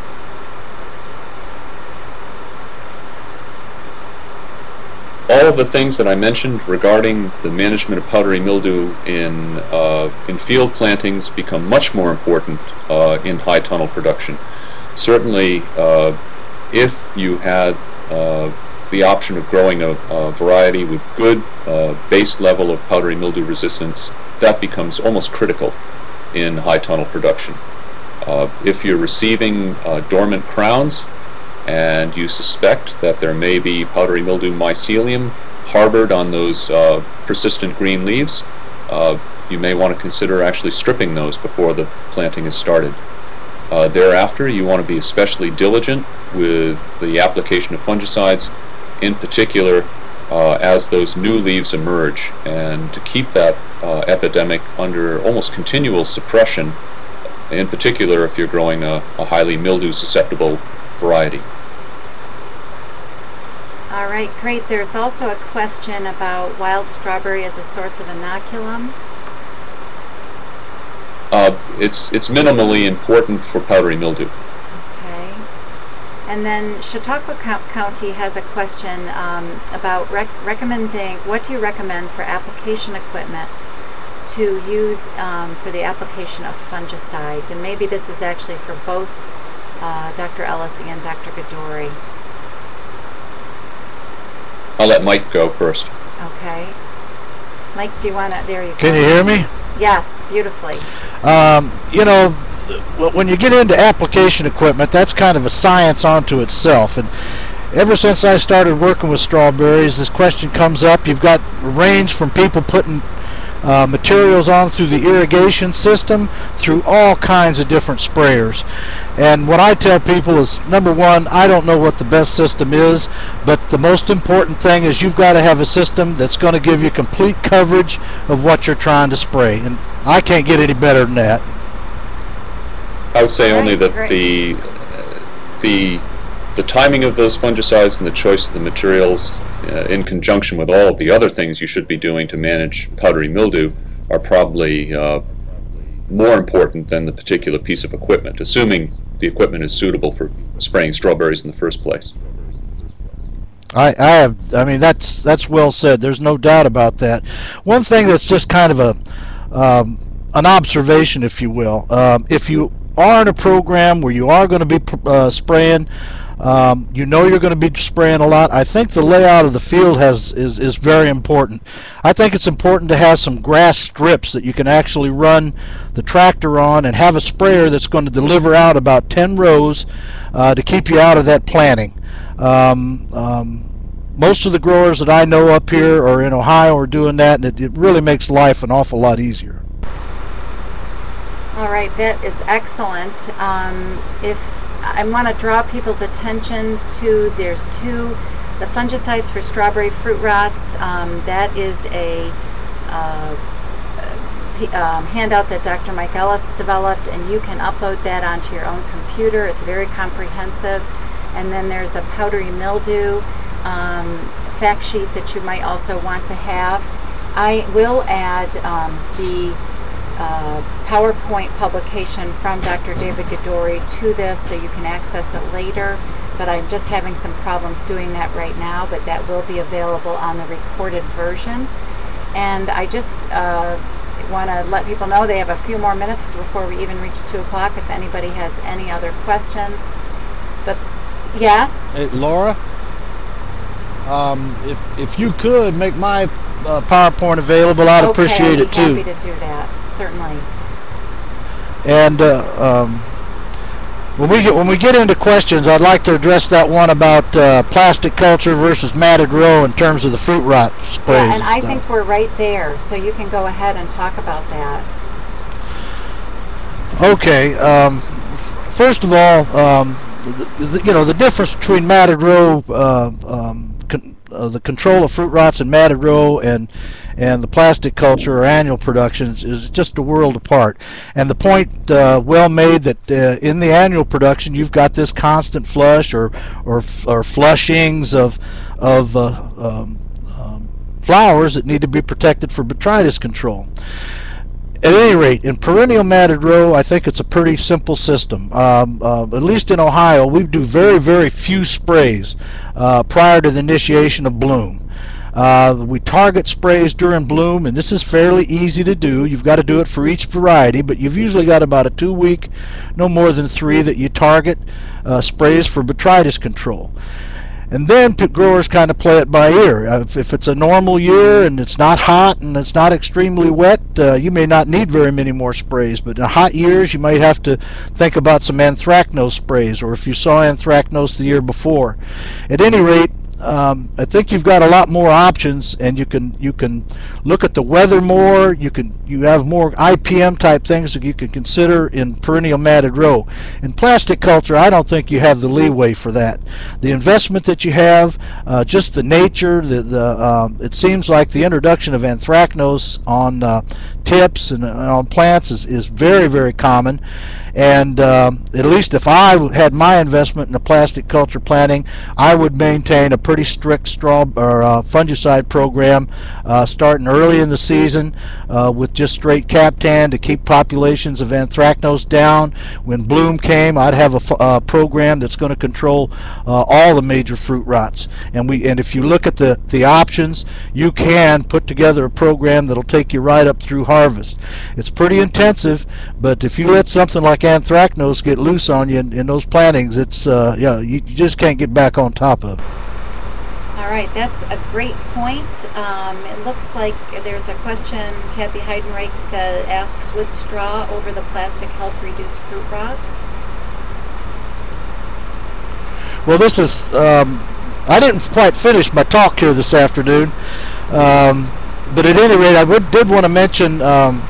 All of the things that I mentioned regarding the management of powdery mildew in, uh, in field plantings become much more important uh, in high tunnel production. Certainly, uh, if you had uh, the option of growing a, a variety with good uh, base level of powdery mildew resistance, that becomes almost critical in high tunnel production. Uh, if you're receiving dormant crowns, and you suspect that there may be powdery mildew mycelium harbored on those uh, persistent green leaves, uh, you may want to consider actually stripping those before the planting is started. Uh, thereafter, you want to be especially diligent with the application of fungicides, in particular uh, as those new leaves emerge, and to keep that uh, epidemic under almost continual suppression, in particular if you're growing a, a highly mildew susceptible variety. All right, great. There's also a question about wild strawberry as a source of inoculum. Uh, it's it's minimally important for powdery mildew. Okay. And then Chautauqua County has a question um, about rec recommending, what do you recommend for application equipment to use um, for the application of fungicides? And maybe this is actually for both uh, Dr. Ellis and Dr. Gadoury. I'll let Mike go first. Okay. Mike, do you want to? There you go. Can you hear me? Yes, beautifully. Um, you know, when you get into application equipment, that's kind of a science unto itself. And ever since I started working with strawberries, this question comes up. You've got a range from people putting uh, materials on through the irrigation system, through all kinds of different sprayers. And what I tell people is, number one, I don't know what the best system is, but the most important thing is you've got to have a system that's going to give you complete coverage of what you're trying to spray. And I can't get any better than that. I would say only that the the the timing of those fungicides and the choice of the materials uh, in conjunction with all of the other things you should be doing to manage powdery mildew are probably uh, more important than the particular piece of equipment, assuming the equipment is suitable for spraying strawberries in the first place. I, I have, I mean, that's that's well said. There's no doubt about that. One thing that's just kind of a um, an observation, if you will. Um, if you are in a program where you are going to be uh, spraying um, you know you're going to be spraying a lot. I think the layout of the field has is, is very important. I think it's important to have some grass strips that you can actually run the tractor on and have a sprayer that's going to deliver out about 10 rows uh, to keep you out of that planting. Um, um, most of the growers that I know up here or in Ohio are doing that, and it, it really makes life an awful lot easier. All right, that is excellent. Um, if I want to draw people's attentions to there's two the fungicides for strawberry fruit rots um, that is a uh, um, handout that Dr. Mike Ellis developed and you can upload that onto your own computer. It's very comprehensive. And then there's a powdery mildew um, fact sheet that you might also want to have. I will add um, the uh, PowerPoint publication from Dr. David Gadoury to this so you can access it later. But I'm just having some problems doing that right now, but that will be available on the recorded version. And I just uh, want to let people know they have a few more minutes before we even reach 2 o'clock if anybody has any other questions. But yes? Hey, Laura? Um, if, if you could make my uh, PowerPoint available, I'd okay, appreciate it too. happy to do that certainly. And uh, um, when we get when we get into questions, I'd like to address that one about uh, plastic culture versus matted row in terms of the fruit rot sprays. Yeah, and, and I think we're right there, so you can go ahead and talk about that. Okay. Um, first of all, um, the, the, you know the difference between matted row, uh, um, uh, the control of fruit rots in matted row, and and the plastic culture or annual productions is just a world apart. And the point uh, well made that uh, in the annual production you've got this constant flush or or, or flushings of of uh, um, um, flowers that need to be protected for botrytis control at any rate, in perennial matted row, I think it's a pretty simple system. Um, uh, at least in Ohio, we do very, very few sprays uh, prior to the initiation of bloom. Uh, we target sprays during bloom, and this is fairly easy to do. You've got to do it for each variety, but you've usually got about a two week, no more than three, that you target uh, sprays for botrytis control. And then growers kind of play it by ear. Uh, if, it's a normal year and it's not hot and it's not extremely wet, uh, you may not need very many more sprays. But in hot years, you might have to think about some anthracnose sprays, or if you saw anthracnose the year before. At any rate, um, I think you've got a lot more options, and you can you can look at the weather more. You can you have more IPM type things that you can consider in perennial matted row. In plastic culture, I don't think you have the leeway for that. The investment that you have, uh, just the nature, the the um, it seems like the introduction of anthracnose on uh, tips and, and on plants is, is very, very common. And um, at least if I had my investment in the plastic culture planting, I would maintain a pretty strict straw or uh, fungicide program uh, starting early in the season uh, with just straight Captan to keep populations of anthracnose down. When bloom came, I'd have a uh, program that's going to control uh, all the major fruit rots. And we and if you look at the the options, you can put together a program that'll take you right up through harvest. It's pretty intensive, but if you let something like anthracnose get loose on you in, in those plantings, it's uh, yeah, you, you, just can't get back on top of. All right, that's a great point. Um, it looks like there's a question. Kathy Heidenreich said, asks, would straw over the plastic help reduce fruit rots? Well, this is. Um, I didn't quite finish my talk here this afternoon, um, but at any rate, I would, did want to mention um,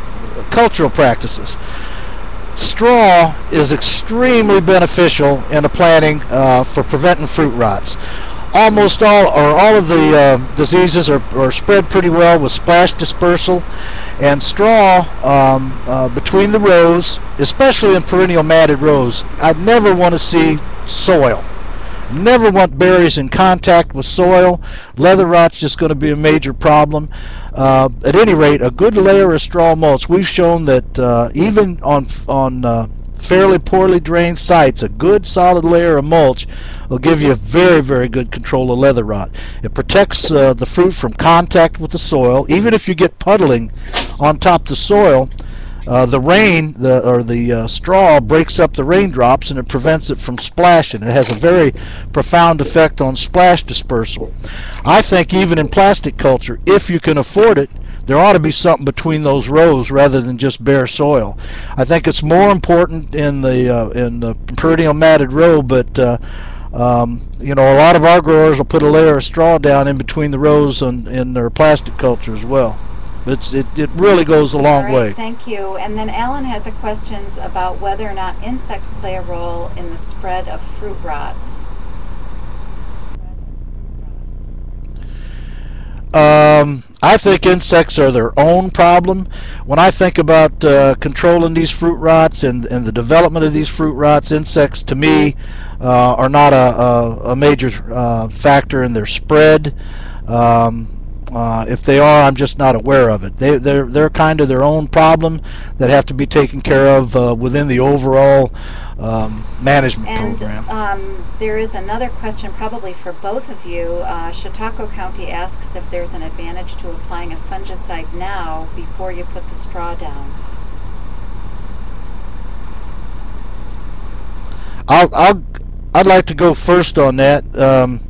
cultural practices straw is extremely beneficial in the planting uh, for preventing fruit rots. Almost all or all of the uh, diseases are, are, spread pretty well with splash dispersal and straw um, uh, between the rows, especially in perennial matted rows. I never want to see soil. Never want berries in contact with soil. Leather rot's just going to be a major problem. Uh, at any rate, a good layer of straw mulch. We've shown that uh, even on on uh, fairly poorly drained sites, a good solid layer of mulch will give you very, very good control of leather rot. It protects uh, the fruit from contact with the soil. Even if you get puddling on top of the soil, uh, the rain the, or the uh, straw breaks up the raindrops and it prevents it from splashing. It has a very profound effect on splash dispersal. I think even in plastic culture, if you can afford it, there ought to be something between those rows rather than just bare soil. I think it's more important in the uh, in the perennial matted row, but uh, um, you know a lot of our growers will put a layer of straw down in between the rows in their plastic culture as well. It's, it, it really goes a long right, way. Thank you. And then Alan has a questions about whether or not insects play a role in the spread of fruit rots. Um, I think insects are their own problem. When I think about uh, controlling these fruit rots and, and the development of these fruit rots, insects to me uh, are not a, a, a major uh, factor in their spread. Um, uh, if they are, I'm just not aware of it. They, they're they're kind of their own problem that have to be taken care of uh, within the overall um, management and, program. Um, there is another question, probably for both of you. Uh, Chautauqua County asks if there's an advantage to applying a fungicide now before you put the straw down. I'll, I'll I'd like to go first on that. Um,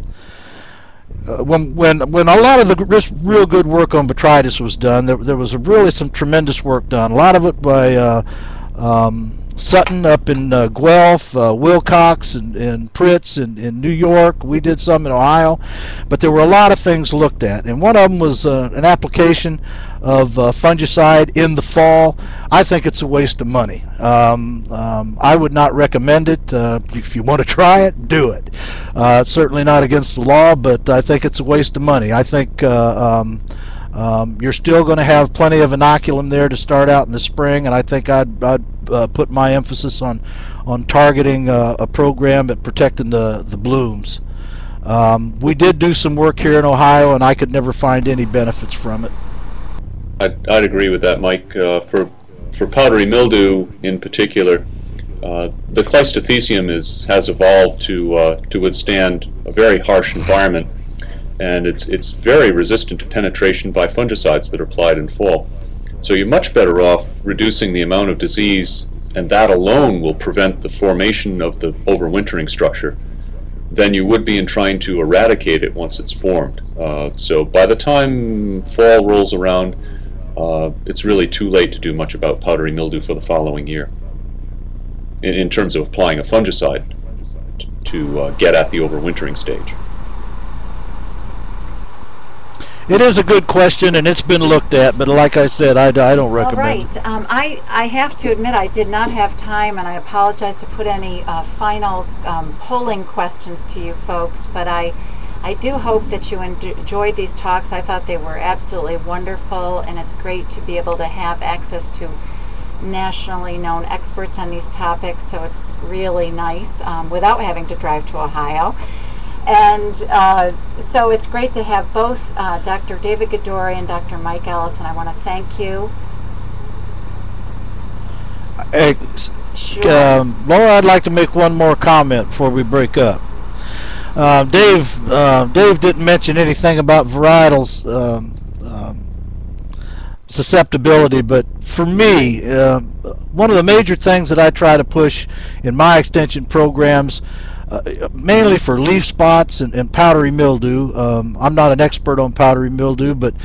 uh, when when when a lot of the real good work on botrytis was done, there, there was really some tremendous work done. A lot of it by uh, um, Sutton up in uh, Guelph, uh, Wilcox and, and Pritts in, in New York. We did some in Ohio, but there were a lot of things looked at, and one of them was uh, an application of uh, fungicide in the fall. I think it's a waste of money. Um, um, I would not recommend it. Uh, if you want to try it, do it. Uh, certainly not against the law, but I think it's a waste of money. I think. Um, um, you're still going to have plenty of inoculum there to start out in the spring, and I think I'd, I'd uh, put my emphasis on on targeting uh, a program at protecting the the blooms. Um, we did do some work here in Ohio, and I could never find any benefits from it. I'd, I'd agree with that, Mike. Uh, for for powdery mildew in particular, uh, the Cleistothecium is has evolved to uh, to withstand a very harsh environment and it's, it's very resistant to penetration by fungicides that are applied in fall. So you're much better off reducing the amount of disease, and that alone will prevent the formation of the overwintering structure, than you would be in trying to eradicate it once it's formed. Uh, so by the time fall rolls around, uh, it's really too late to do much about powdery mildew for the following year in, in terms of applying a fungicide to uh, get at the overwintering stage. It is a good question, and it's been looked at, but like I said, I, I don't recommend All right. Um, I, I have to admit I did not have time, and I apologize to put any uh, final um, polling questions to you folks, but I, I do hope that you enjoyed these talks. I thought they were absolutely wonderful, and it's great to be able to have access to nationally known experts on these topics, so it's really nice um, without having to drive to Ohio. And uh, so it's great to have both uh, Dr. David Gadoury and Dr. Mike Ellis, and I want to thank you. Hey, sure. um, Laura, I'd like to make one more comment before we break up. Uh, Dave, uh, Dave didn't mention anything about varietals um, um, susceptibility, but for me, uh, one of the major things that I try to push in my extension programs uh, mainly for leaf spots and, and powdery mildew. Um, I'm not an expert on powdery mildew, but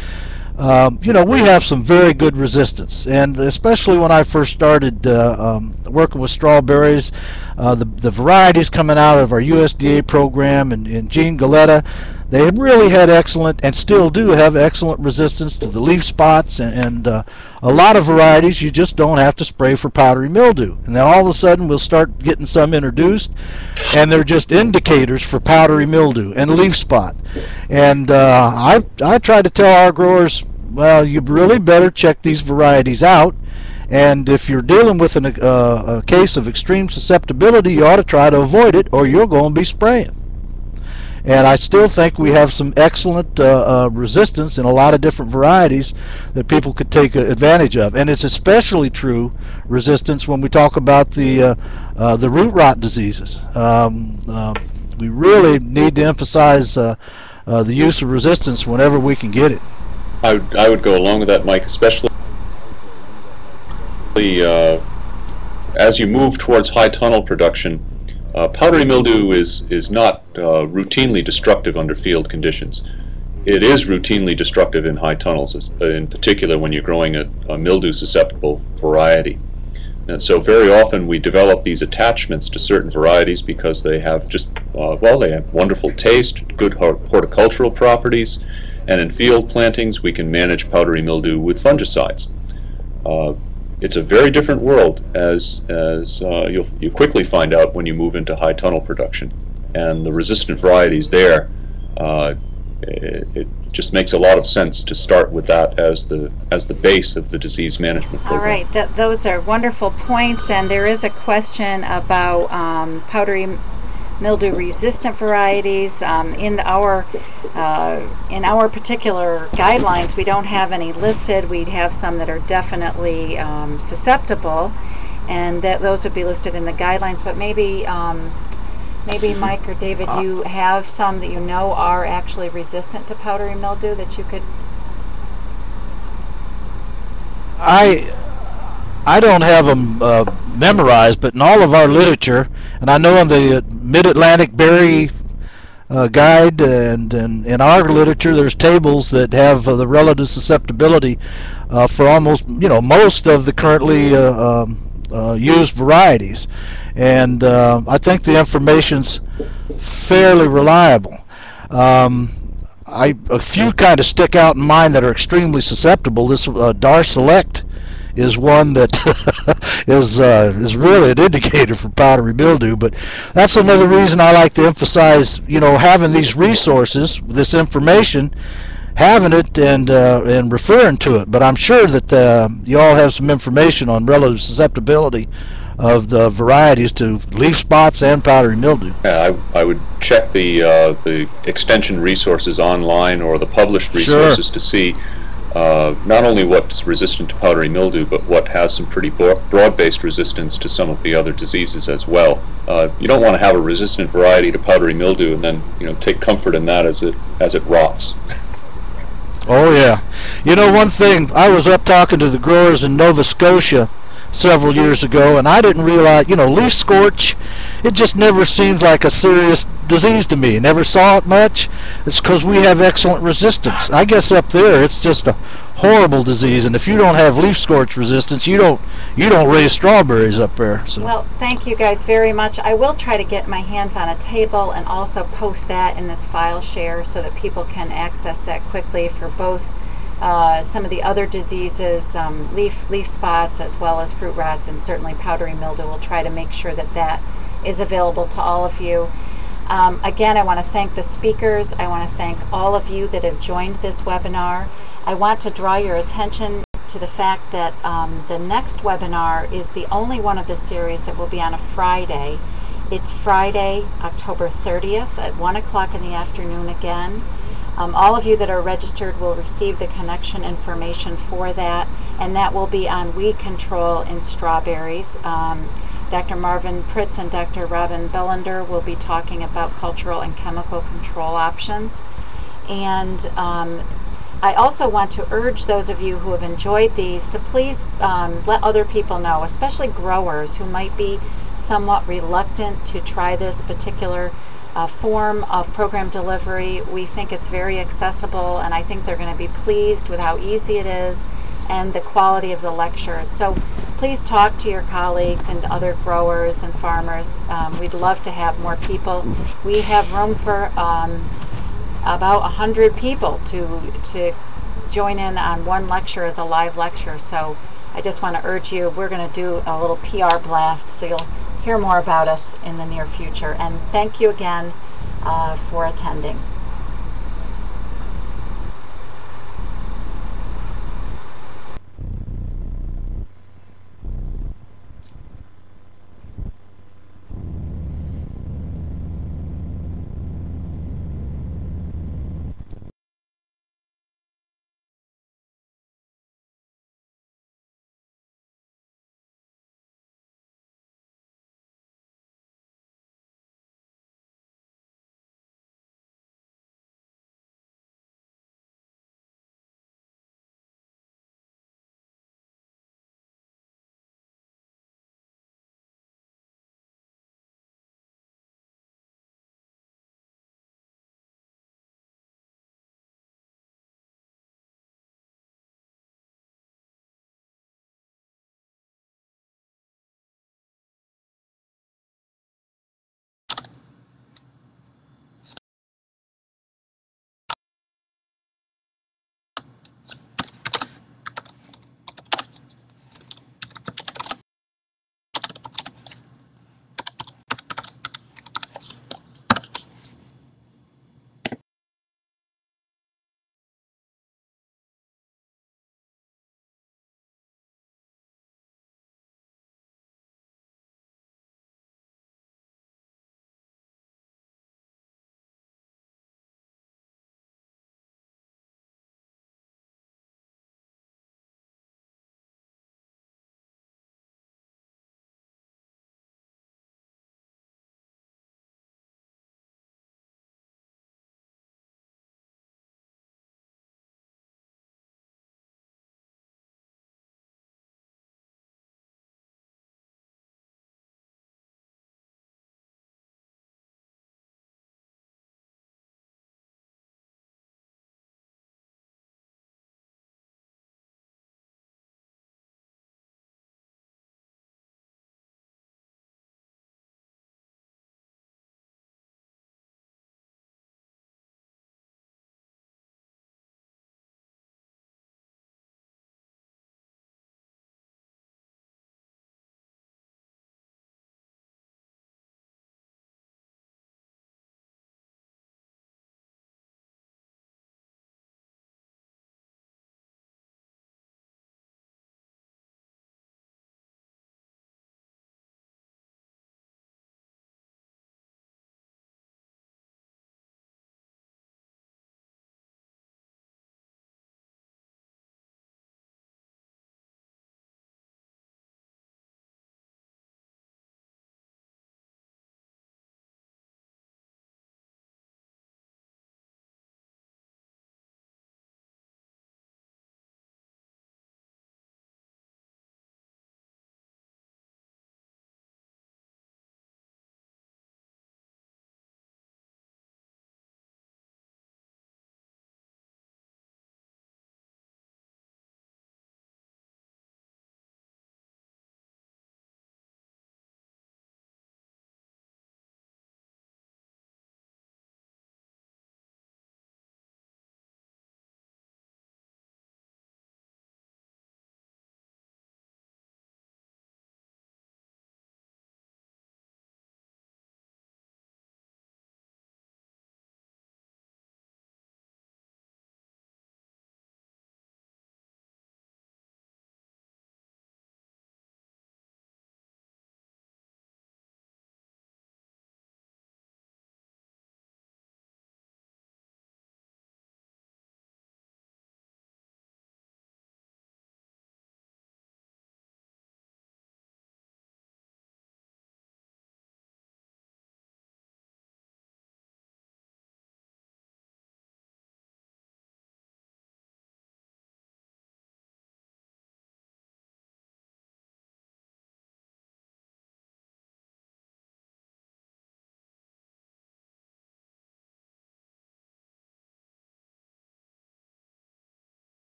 um, you know we have some very good resistance, and especially when I first started uh, um, working with strawberries, uh, the the varieties coming out of our USDA program and, and Gene Galletta they really had excellent and still do have excellent resistance to the leaf spots and, and uh, a lot of varieties you just don't have to spray for powdery mildew. And then all of a sudden we'll start getting some introduced and they're just indicators for powdery mildew and leaf spot. And uh, I, I try to tell our growers well you really better check these varieties out and if you're dealing with an, uh, a case of extreme susceptibility you ought to try to avoid it or you're going to be spraying and I still think we have some excellent uh, uh, resistance in a lot of different varieties that people could take advantage of. And it's especially true resistance when we talk about the uh, uh the root rot diseases. Um, uh, we really need to emphasize uh, the use of resistance whenever we can get it. I would, I would go along with that, Mike, especially as you move towards high tunnel production uh, powdery mildew is, is not uh, routinely destructive under field conditions. It is routinely destructive in high tunnels, uh, in particular when you're growing a, a mildew-susceptible variety. And so very often we develop these attachments to certain varieties because they have just, uh, well, they have wonderful taste, good horticultural properties, and in field plantings we can manage powdery mildew with fungicides. It's a very different world as as uh, you'll you quickly find out when you move into high tunnel production, and the resistant varieties there. Uh, it, it, just makes a lot of sense to start with that as the as the base of the disease management program. All right, Th those are wonderful points, and there is a question about um, powdery mildew resistant varieties. Um, in our uh, in our particular guidelines, we don't have any listed. We'd have some that are definitely um, susceptible, and that those would be listed in the guidelines. But maybe um, maybe Mike or David, uh, you have some that you know are actually resistant to powdery mildew that you could. I I don't have them uh, memorized, but in all of our literature, and I know in the Mid-Atlantic Berry uh, Guide and, and in our literature, there's tables that have uh, the relative susceptibility uh, for almost, you know, most of the currently uh, um, uh, used varieties, and I think the information's fairly reliable. Um, I, a few kind of stick out in mind that are extremely susceptible. This Darselect is one that is uh, is really an indicator for powdery mildew. But that's another reason I like to emphasize, you know, having these resources, this information, having it and uh, and referring to it. But I'm sure that uh, you all have some information on relative susceptibility of the varieties to leaf spots and powdery mildew. Yeah, I, I would check the uh, the extension resources online or the published resources sure. to see uh, not only what's resistant to powdery mildew, but what has some pretty broad-based resistance to some of the other diseases as well. Uh, you don't want to have a resistant variety to powdery mildew and then you know take comfort in that as it as it rots. Oh yeah, you know one thing. I was up talking to the growers in Nova Scotia several years ago, and I didn't realize, you know, leaf scorch, it just never seemed like a serious disease to me. Never saw it much. It's because we have excellent resistance. I guess up there it's just a horrible disease, and if you don't have leaf scorch resistance, you don't you don't raise strawberries up there. So. Well, thank you guys very much. I will try to get my hands on a table and also post that in this file share so that people can access that quickly for both uh, some of the other diseases, um, leaf leaf spots, as well as fruit rots, and certainly powdery mildew. We'll try to make sure that that is available to all of you. Um, again, I want to thank the speakers. I want to thank all of you that have joined this webinar. I want to draw your attention to the fact that um, the next webinar is the only one of the series that will be on a Friday. It's Friday, October 30th at 1 o'clock in the afternoon again. Um, all of you that are registered will receive the connection information for that, and that will be on weed control in strawberries. Um, Dr. Marvin Pritts and Dr. Robin Bellinder will be talking about cultural and chemical control options. And um, I also want to urge those of you who have enjoyed these to please um, let other people know, especially growers who might be somewhat reluctant to try this particular uh, form of program delivery. We think it's very accessible, and I think they're going to be pleased with how easy it is and the quality of the lectures. So please talk to your colleagues and other growers and farmers. Um, we'd love to have more people. We have room for um, about 100 people to, to join in on one lecture as a live lecture. So I just want to urge you, we're going to do a little PR blast so you'll hear more about us in the near future. And thank you again uh, for attending.